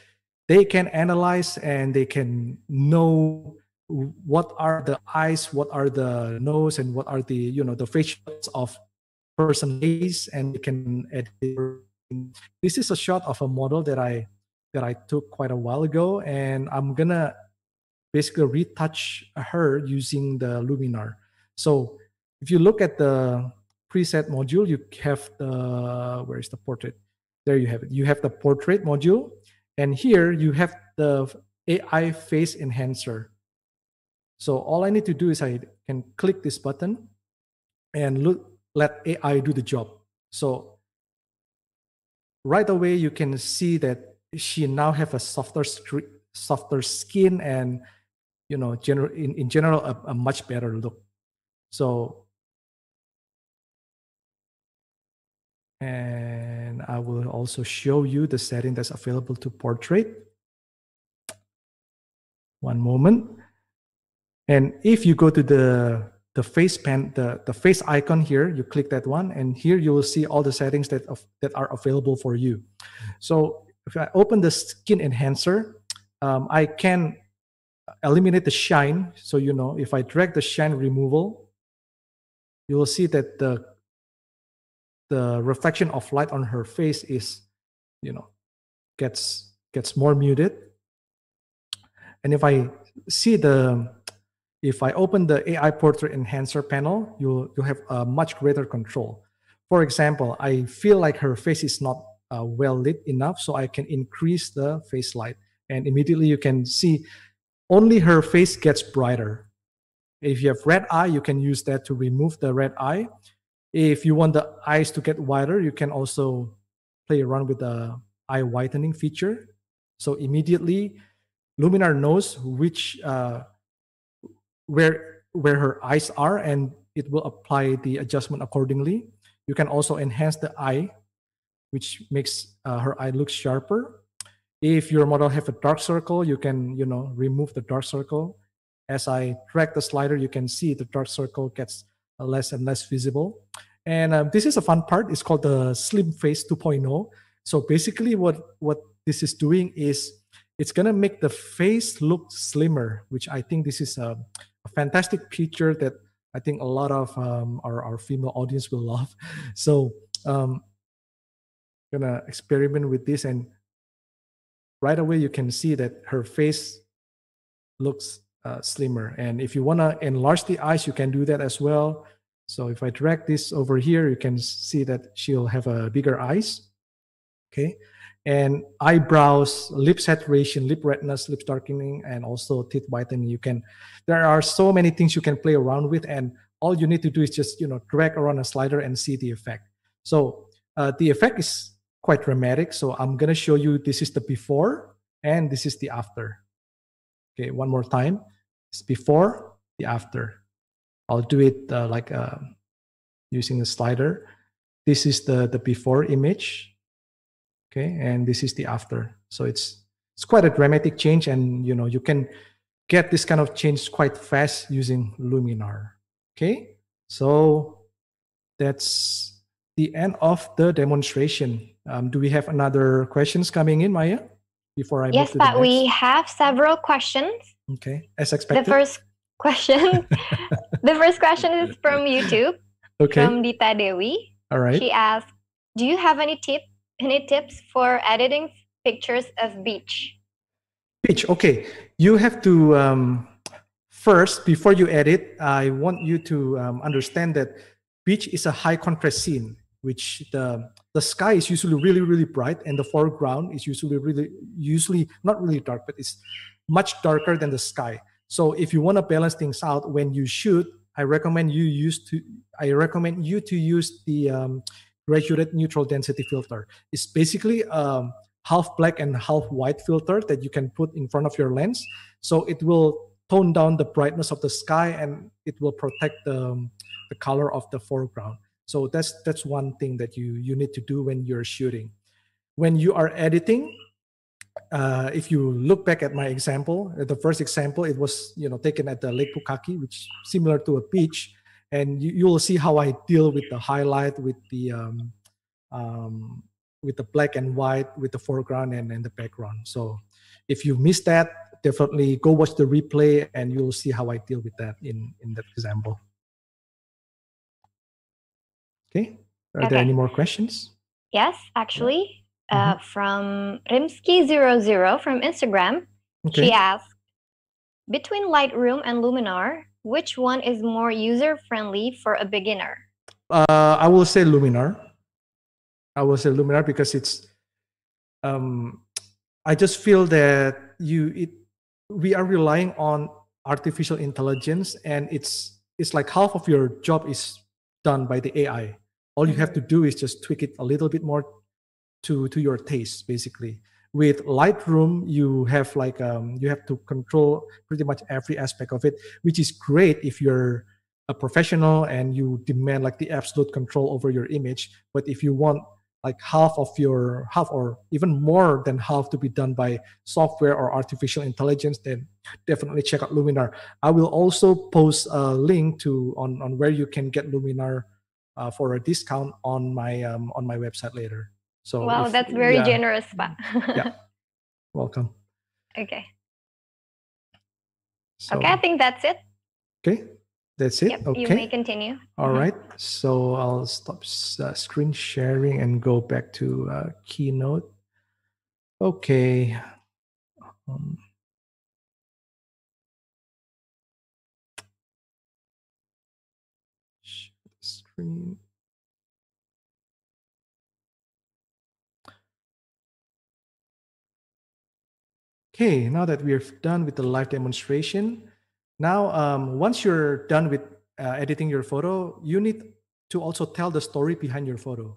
they can analyze and they can know what are the eyes, what are the nose, and what are the you know the facials of person face, and they can edit. This is a shot of a model that I that I took quite a while ago, and I'm gonna basically retouch her using the Luminar. So if you look at the preset module, you have the, where is the portrait? There you have it. You have the portrait module. And here you have the AI face enhancer. So all I need to do is I can click this button and look, let AI do the job. So right away you can see that she now have a softer softer skin and you know general in, in general a, a much better look. So and I will also show you the setting that's available to portrait. One moment. And if you go to the the face pen the the face icon here you click that one and here you will see all the settings that of, that are available for you. So if I open the skin enhancer um, I can eliminate the shine. So, you know, if I drag the shine removal, you will see that the, the reflection of light on her face is, you know, gets, gets more muted. And if I see the, if I open the AI Portrait Enhancer panel, you'll, you'll have a much greater control. For example, I feel like her face is not uh, well lit enough, so I can increase the face light and immediately you can see only her face gets brighter. If you have red eye, you can use that to remove the red eye. If you want the eyes to get wider, you can also play around with the eye whitening feature. So immediately, Luminar knows which uh, where where her eyes are, and it will apply the adjustment accordingly. You can also enhance the eye, which makes uh, her eye look sharper. If your model have a dark circle, you can, you know, remove the dark circle. As I drag the slider, you can see the dark circle gets less and less visible. And uh, this is a fun part. It's called the Slim Face 2.0. So basically what, what this is doing is it's going to make the face look slimmer, which I think this is a, a fantastic feature that I think a lot of um, our, our female audience will [laughs] love. So um, gonna experiment with this and right away you can see that her face looks uh, slimmer. And if you want to enlarge the eyes, you can do that as well. So if I drag this over here, you can see that she'll have a bigger eyes. Okay. And eyebrows, lip saturation, lip redness, lip darkening, and also teeth whitening. You can, there are so many things you can play around with. And all you need to do is just, you know, drag around a slider and see the effect. So uh, the effect is quite dramatic. So I'm going to show you this is the before and this is the after. Okay, one more time. It's before, the after. I'll do it uh, like uh, using the slider. This is the, the before image. Okay, and this is the after. So it's it's quite a dramatic change and you know you can get this kind of change quite fast using Luminar. Okay, so that's the end of the demonstration. Um, do we have another questions coming in, Maya? Before I yes, but we have several questions. Okay, as expected. The first question, [laughs] the first question is from YouTube. Okay. From Dita Dewi. All right. She asked, "Do you have any tip, any tips for editing pictures of beach?" Beach. Okay, you have to um, first before you edit. I want you to um, understand that beach is a high contrast scene which the the sky is usually really really bright and the foreground is usually really usually not really dark but it's much darker than the sky. So if you want to balance things out when you shoot i recommend you use to i recommend you to use the um, graduated neutral density filter. It's basically um, half black and half white filter that you can put in front of your lens. So it will tone down the brightness of the sky and it will protect the, the color of the foreground so that's that's one thing that you you need to do when you're shooting. When you are editing, uh, if you look back at my example, uh, the first example, it was you know taken at the Lake Pukaki, which similar to a beach, and you, will see how I deal with the highlight, with the um, um, with the black and white, with the foreground and, and the background. So if you missed that, definitely go watch the replay, and you'll see how I deal with that in in that example. Okay. Are okay. there any more questions? Yes, actually, uh, mm-hmm. from Rimsky00 from Instagram, okay. she asked Between Lightroom and Luminar, which one is more user friendly for a beginner? Uh, I will say Luminar. I will say Luminar because it's. Um, I just feel that you it we are relying on artificial intelligence and it's it's like half of your job is done by the AI All you have to do is just tweak it a little bit more to to your taste, basically. With Lightroom, you have like um, you have to control pretty much every aspect of it, which is great if you're a professional and you demand like the absolute control over your image. But if you want like half of your half or even more than half to be done by software or artificial intelligence then definitely check out luminar. I will also post a link to on on where you can get luminar uh, for a discount on my um, on my website later. So wow if, that's very yeah, generous but yeah. [laughs] Welcome. Okay. So, okay i think that's it. Okay that's it yep okay you may continue All Mhm. right, so I'll stop uh, screen sharing and go back to uh, Keynote. Okay. Um, screen. Okay, now that we're done with the live demonstration, now um, once you're done with uh, editing your photo, you need to also tell the story behind your photo.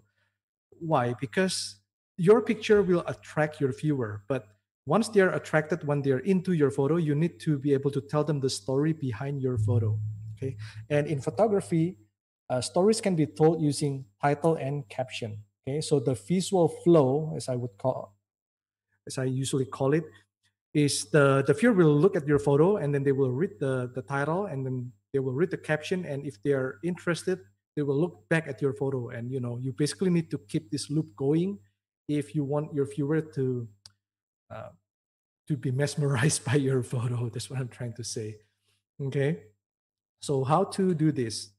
Why? Because your picture will attract your viewer, but once they are attracted, when they're into your photo, you need to be able to tell them the story behind your photo. Okay, and in photography, uh, stories can be told using title and caption. Okay, so the visual flow, as I would call, as I usually call it, is the the viewer will look at your photo and then they will read the the title and then they will read the caption. And if they are interested they will look back at your photo. And you know you basically need to keep this loop going if you want your viewer to uh, to be [laughs] mesmerized by your photo. That's what i'm trying to say. Okay. So how to do this?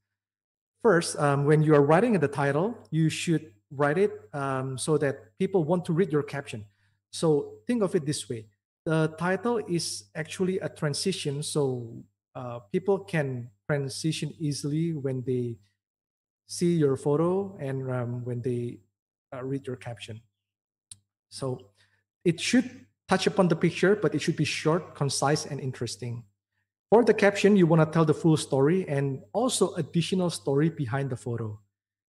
First um, when you are writing the title you should write it um, so that people want to read your caption. So think of it this way the title is actually a transition so uh, people can transition easily when they see your photo and um, when they uh, read your caption. So it should touch upon the picture but it should be short concise and interesting. For the caption you want to tell the full story and also additional story behind the photo.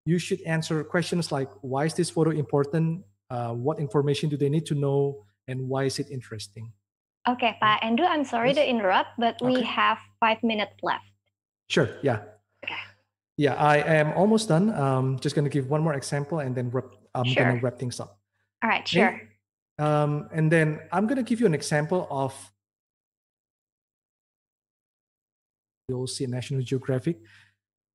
You should answer questions like why is this photo important? Uh, what information do they need to know and why is it interesting? Okay, Pa Andrew, I'm sorry Yes. to interrupt, but we have five minutes left. Sure, yeah. Okay. Yeah, I am almost done. Um, just going to give one more example and then wrap, I'm going to wrap things up. All right, Okay. sure. Um, and then I'm going to give you an example of you'll see National Geographic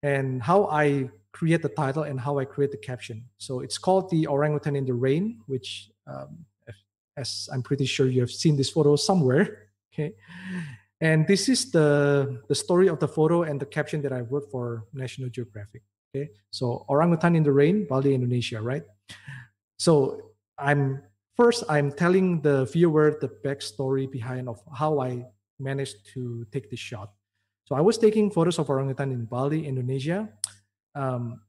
and how I create the title and how I create the caption. So it's called the orangutan in the rain, which um, as I'm pretty sure you have seen this photo somewhere. [laughs] Okay. And this is the, the story of the photo and the caption that I wrote for National Geographic. Okay. So orangutan in the rain, Bali, Indonesia, right? So I'm first I'm telling the viewer the backstory behind of how I managed to take this shot. So I was taking photos of orangutan in Bali, Indonesia, um,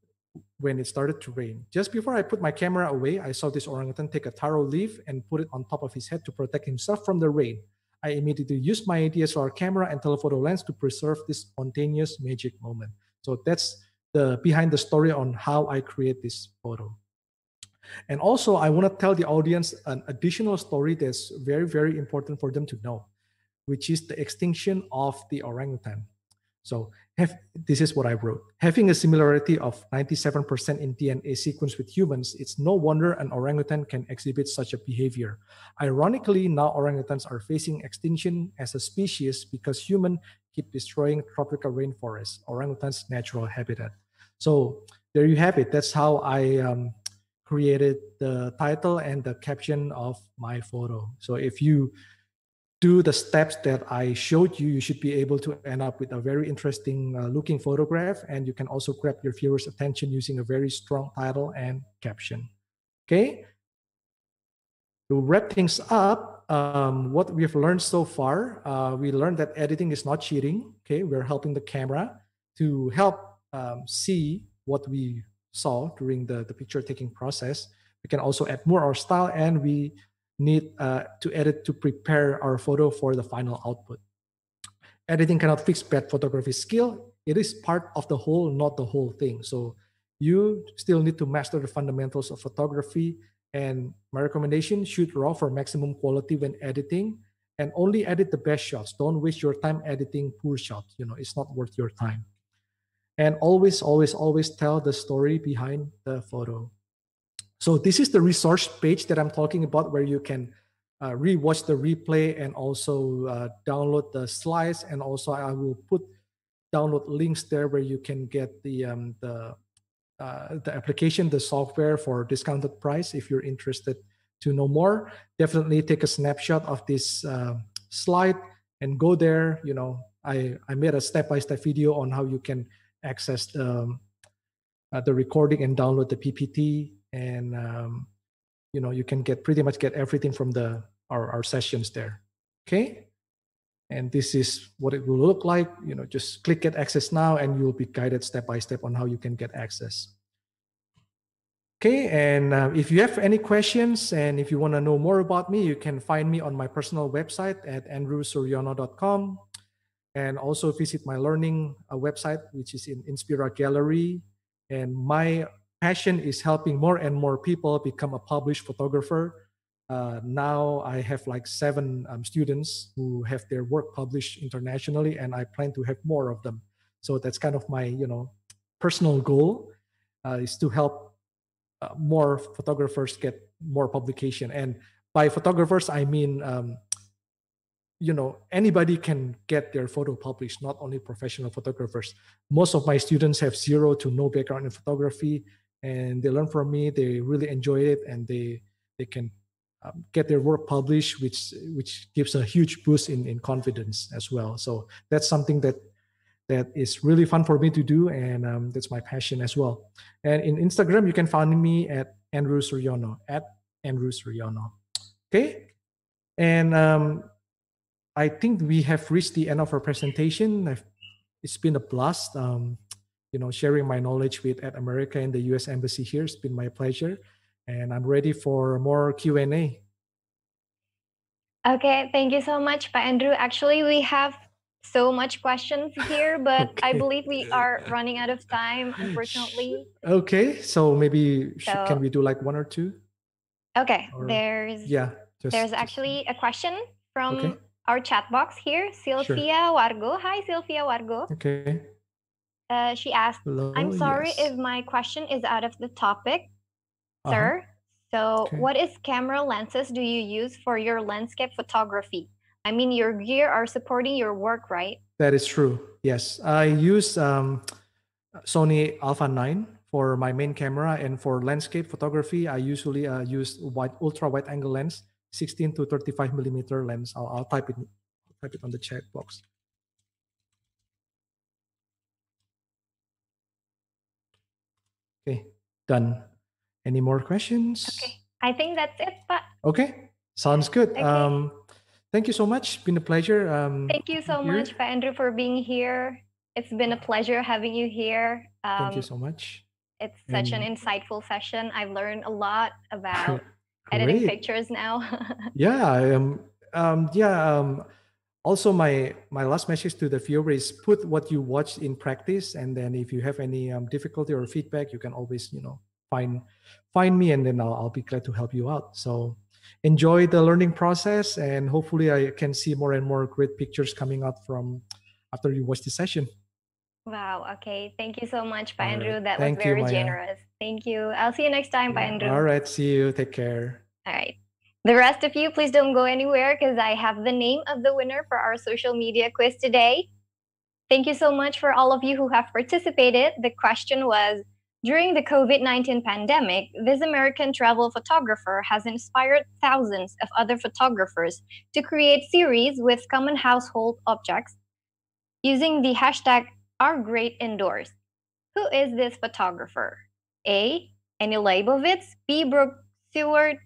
when it started to rain. Just before I put my camera away, I saw this orangutan take a taro leaf and put it on top of his head to protect himself from the rain. I immediately used my DSLR camera and telephoto lens to preserve this spontaneous magic moment. So that's the behind the story on how I create this photo. And also, I want to tell the audience an additional story that's very, very important for them to know, which is the extinction of the orangutan. So, have, this is what I wrote. Having a similarity of 97% in DNA sequence with humans, it's no wonder an orangutan can exhibit such a behavior. Ironically, now orangutans are facing extinction as a species because humans keep destroying tropical rainforests, orangutans' natural habitat. So, there you have it. That's how I um, created the title and the caption of my photo. So if you do the steps that I showed you, you should be able to end up with a very interesting uh, looking photograph and you can also grab your viewers attention using a very strong title and caption. Okay. To wrap things up, um, what we've learned so far, uh, we learned that editing is not cheating. Okay. We're helping the camera to help um, see what we saw during the, the picture taking process. We can also add more our style and we need uh, to edit to prepare our photo for the final output. Editing cannot fix bad photography skill. It is part of the whole, not the whole thing. So you still need to master the fundamentals of photography. And my recommendation, shoot RAW for maximum quality when editing and only edit the best shots. Don't waste your time editing poor shots. You know, it's not worth your time. And always, always, always tell the story behind the photo. So this is the resource page that I'm talking about where you can uh, rewatch the replay and also uh, download the slides. And also I will put download links there where you can get the um, the uh, the application, the software for discounted price if you're interested to know more. Definitely take a snapshot of this uh, slide and go there. You know, I I made a step-by-step video on how you can access the um, uh, the recording and download the PPT and um, you know you can get pretty much get everything from the our, our sessions there okay? And this is what it will look like you know just click get access now and you'll be guided step by step on how you can get access. Okay and uh, if you have any questions and if you want to know more about me you can find me on my personal website at andrewsuryono.com and also visit my learning uh, website which is in inspira gallery. And my passion is helping more and more people become a published photographer. Uh, now I have like seven um, students who have their work published internationally, and I plan to have more of them. So that's kind of my, you know, personal goal uh, is to help uh, more photographers get more publication. And by photographers, I mean, um, you know, anybody can get their photo published, not only professional photographers. Most of my students have zero to no background in photography and they learn from me they really enjoy it and they they can um, get their work published which which gives a huge boost in, in confidence as well. So that's something that that is really fun for me to do and um, that's my passion as well. And in instagram you can find me at andrew suryono at andrew suryono okay? And um, i think we have reached the end of our presentation. I've, it's been a blast. Um, you know, sharing my knowledge with @america and the U.S. Embassy here. It's been my pleasure, and I'm ready for more Q and A. Okay, thank you so much, Pak Andrew. Actually, we have so much questions here, [laughs] but okay. I believe we are running out of time, unfortunately. Okay, so maybe so, can we do like one or two? Okay, or, there's yeah, just, there's actually a question from okay. our chat box here, Sylvia sure. Wargo. Hi, Sylvia Wargo. Okay. Uh, she asked, Hello, I'm sorry yes. if my question is out of the topic, uh-huh. sir. So, okay. what is camera lenses do you use for your landscape photography? I mean, your gear are supporting your work, right? That is true. Yes, I use um, Sony Alpha 9 for my main camera, and for landscape photography, I usually uh, use wide, ultra wide angle lens, 16 to 35 millimeter lens. I'll, I'll type it type it on the chat box. Okay, done. Any more questions? Okay, I think that's it, Pak. Okay, sounds good. Okay. Um, thank you so much. Been a pleasure. Um, thank you so here. much, Pak Andrew, for being here. It's been a pleasure having you here. Um, thank you um, so much. It's such an insightful session. I've learned a lot about [laughs] editing pictures now. [laughs] yeah, um, um, yeah. Um, also my my last message to the viewer is put what you watch in practice and then if you have any um, difficulty or feedback you can always you know find find me and then I'll, I'll be glad to help you out. So enjoy the learning process and hopefully i can see more and more great pictures coming out from after you watch the session. Wow okay. Thank you so much Pak andrew. That thank was very you, generous. Thank you. I'll see you next time Pak andrew. All right. See you. Take care. All right the rest of you, please don't go anywhere because I have the name of the winner for our social media quiz today. Thank you so much for all of you who have participated. The question was During the COVID 19 pandemic, this American travel photographer has inspired thousands of other photographers to create series with common household objects using the hashtag OurGreatIndoors. Who is this photographer? A. Annie Leibovitz, B. Brooke Stewart,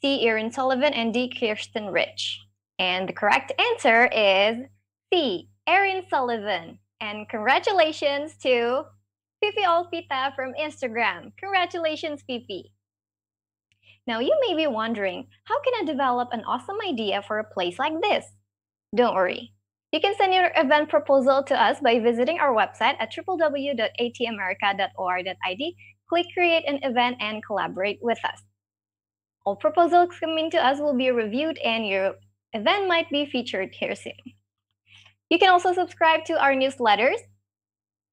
C. Erin Sullivan, and D. Kirsten Rich. And the correct answer is C. Erin Sullivan. And congratulations to Fifi Olpita from Instagram. Congratulations, Fifi. Now, you may be wondering, how can I develop an awesome idea for a place like this? Don't worry. You can send your event proposal to us by visiting our website at www.atamerica.or.id. Click Create an Event and collaborate with us. All proposals coming to us will be reviewed and your event might be featured here soon. You can also subscribe to our newsletters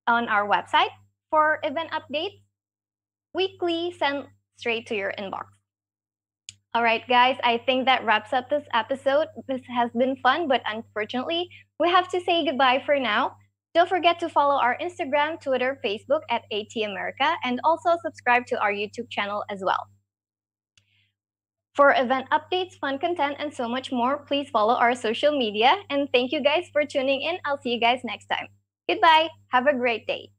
on our website for event updates, weekly sent straight to your inbox. All right, guys, I think that wraps up this episode. This has been fun, but unfortunately, we have to say goodbye for now. Don't forget to follow our Instagram, Twitter, Facebook at @america, and also subscribe to our YouTube channel as well. For event updates, fun content, and so much more, please follow our social media. And thank you guys for tuning in. I'll see you guys next time. Goodbye. Have a great day.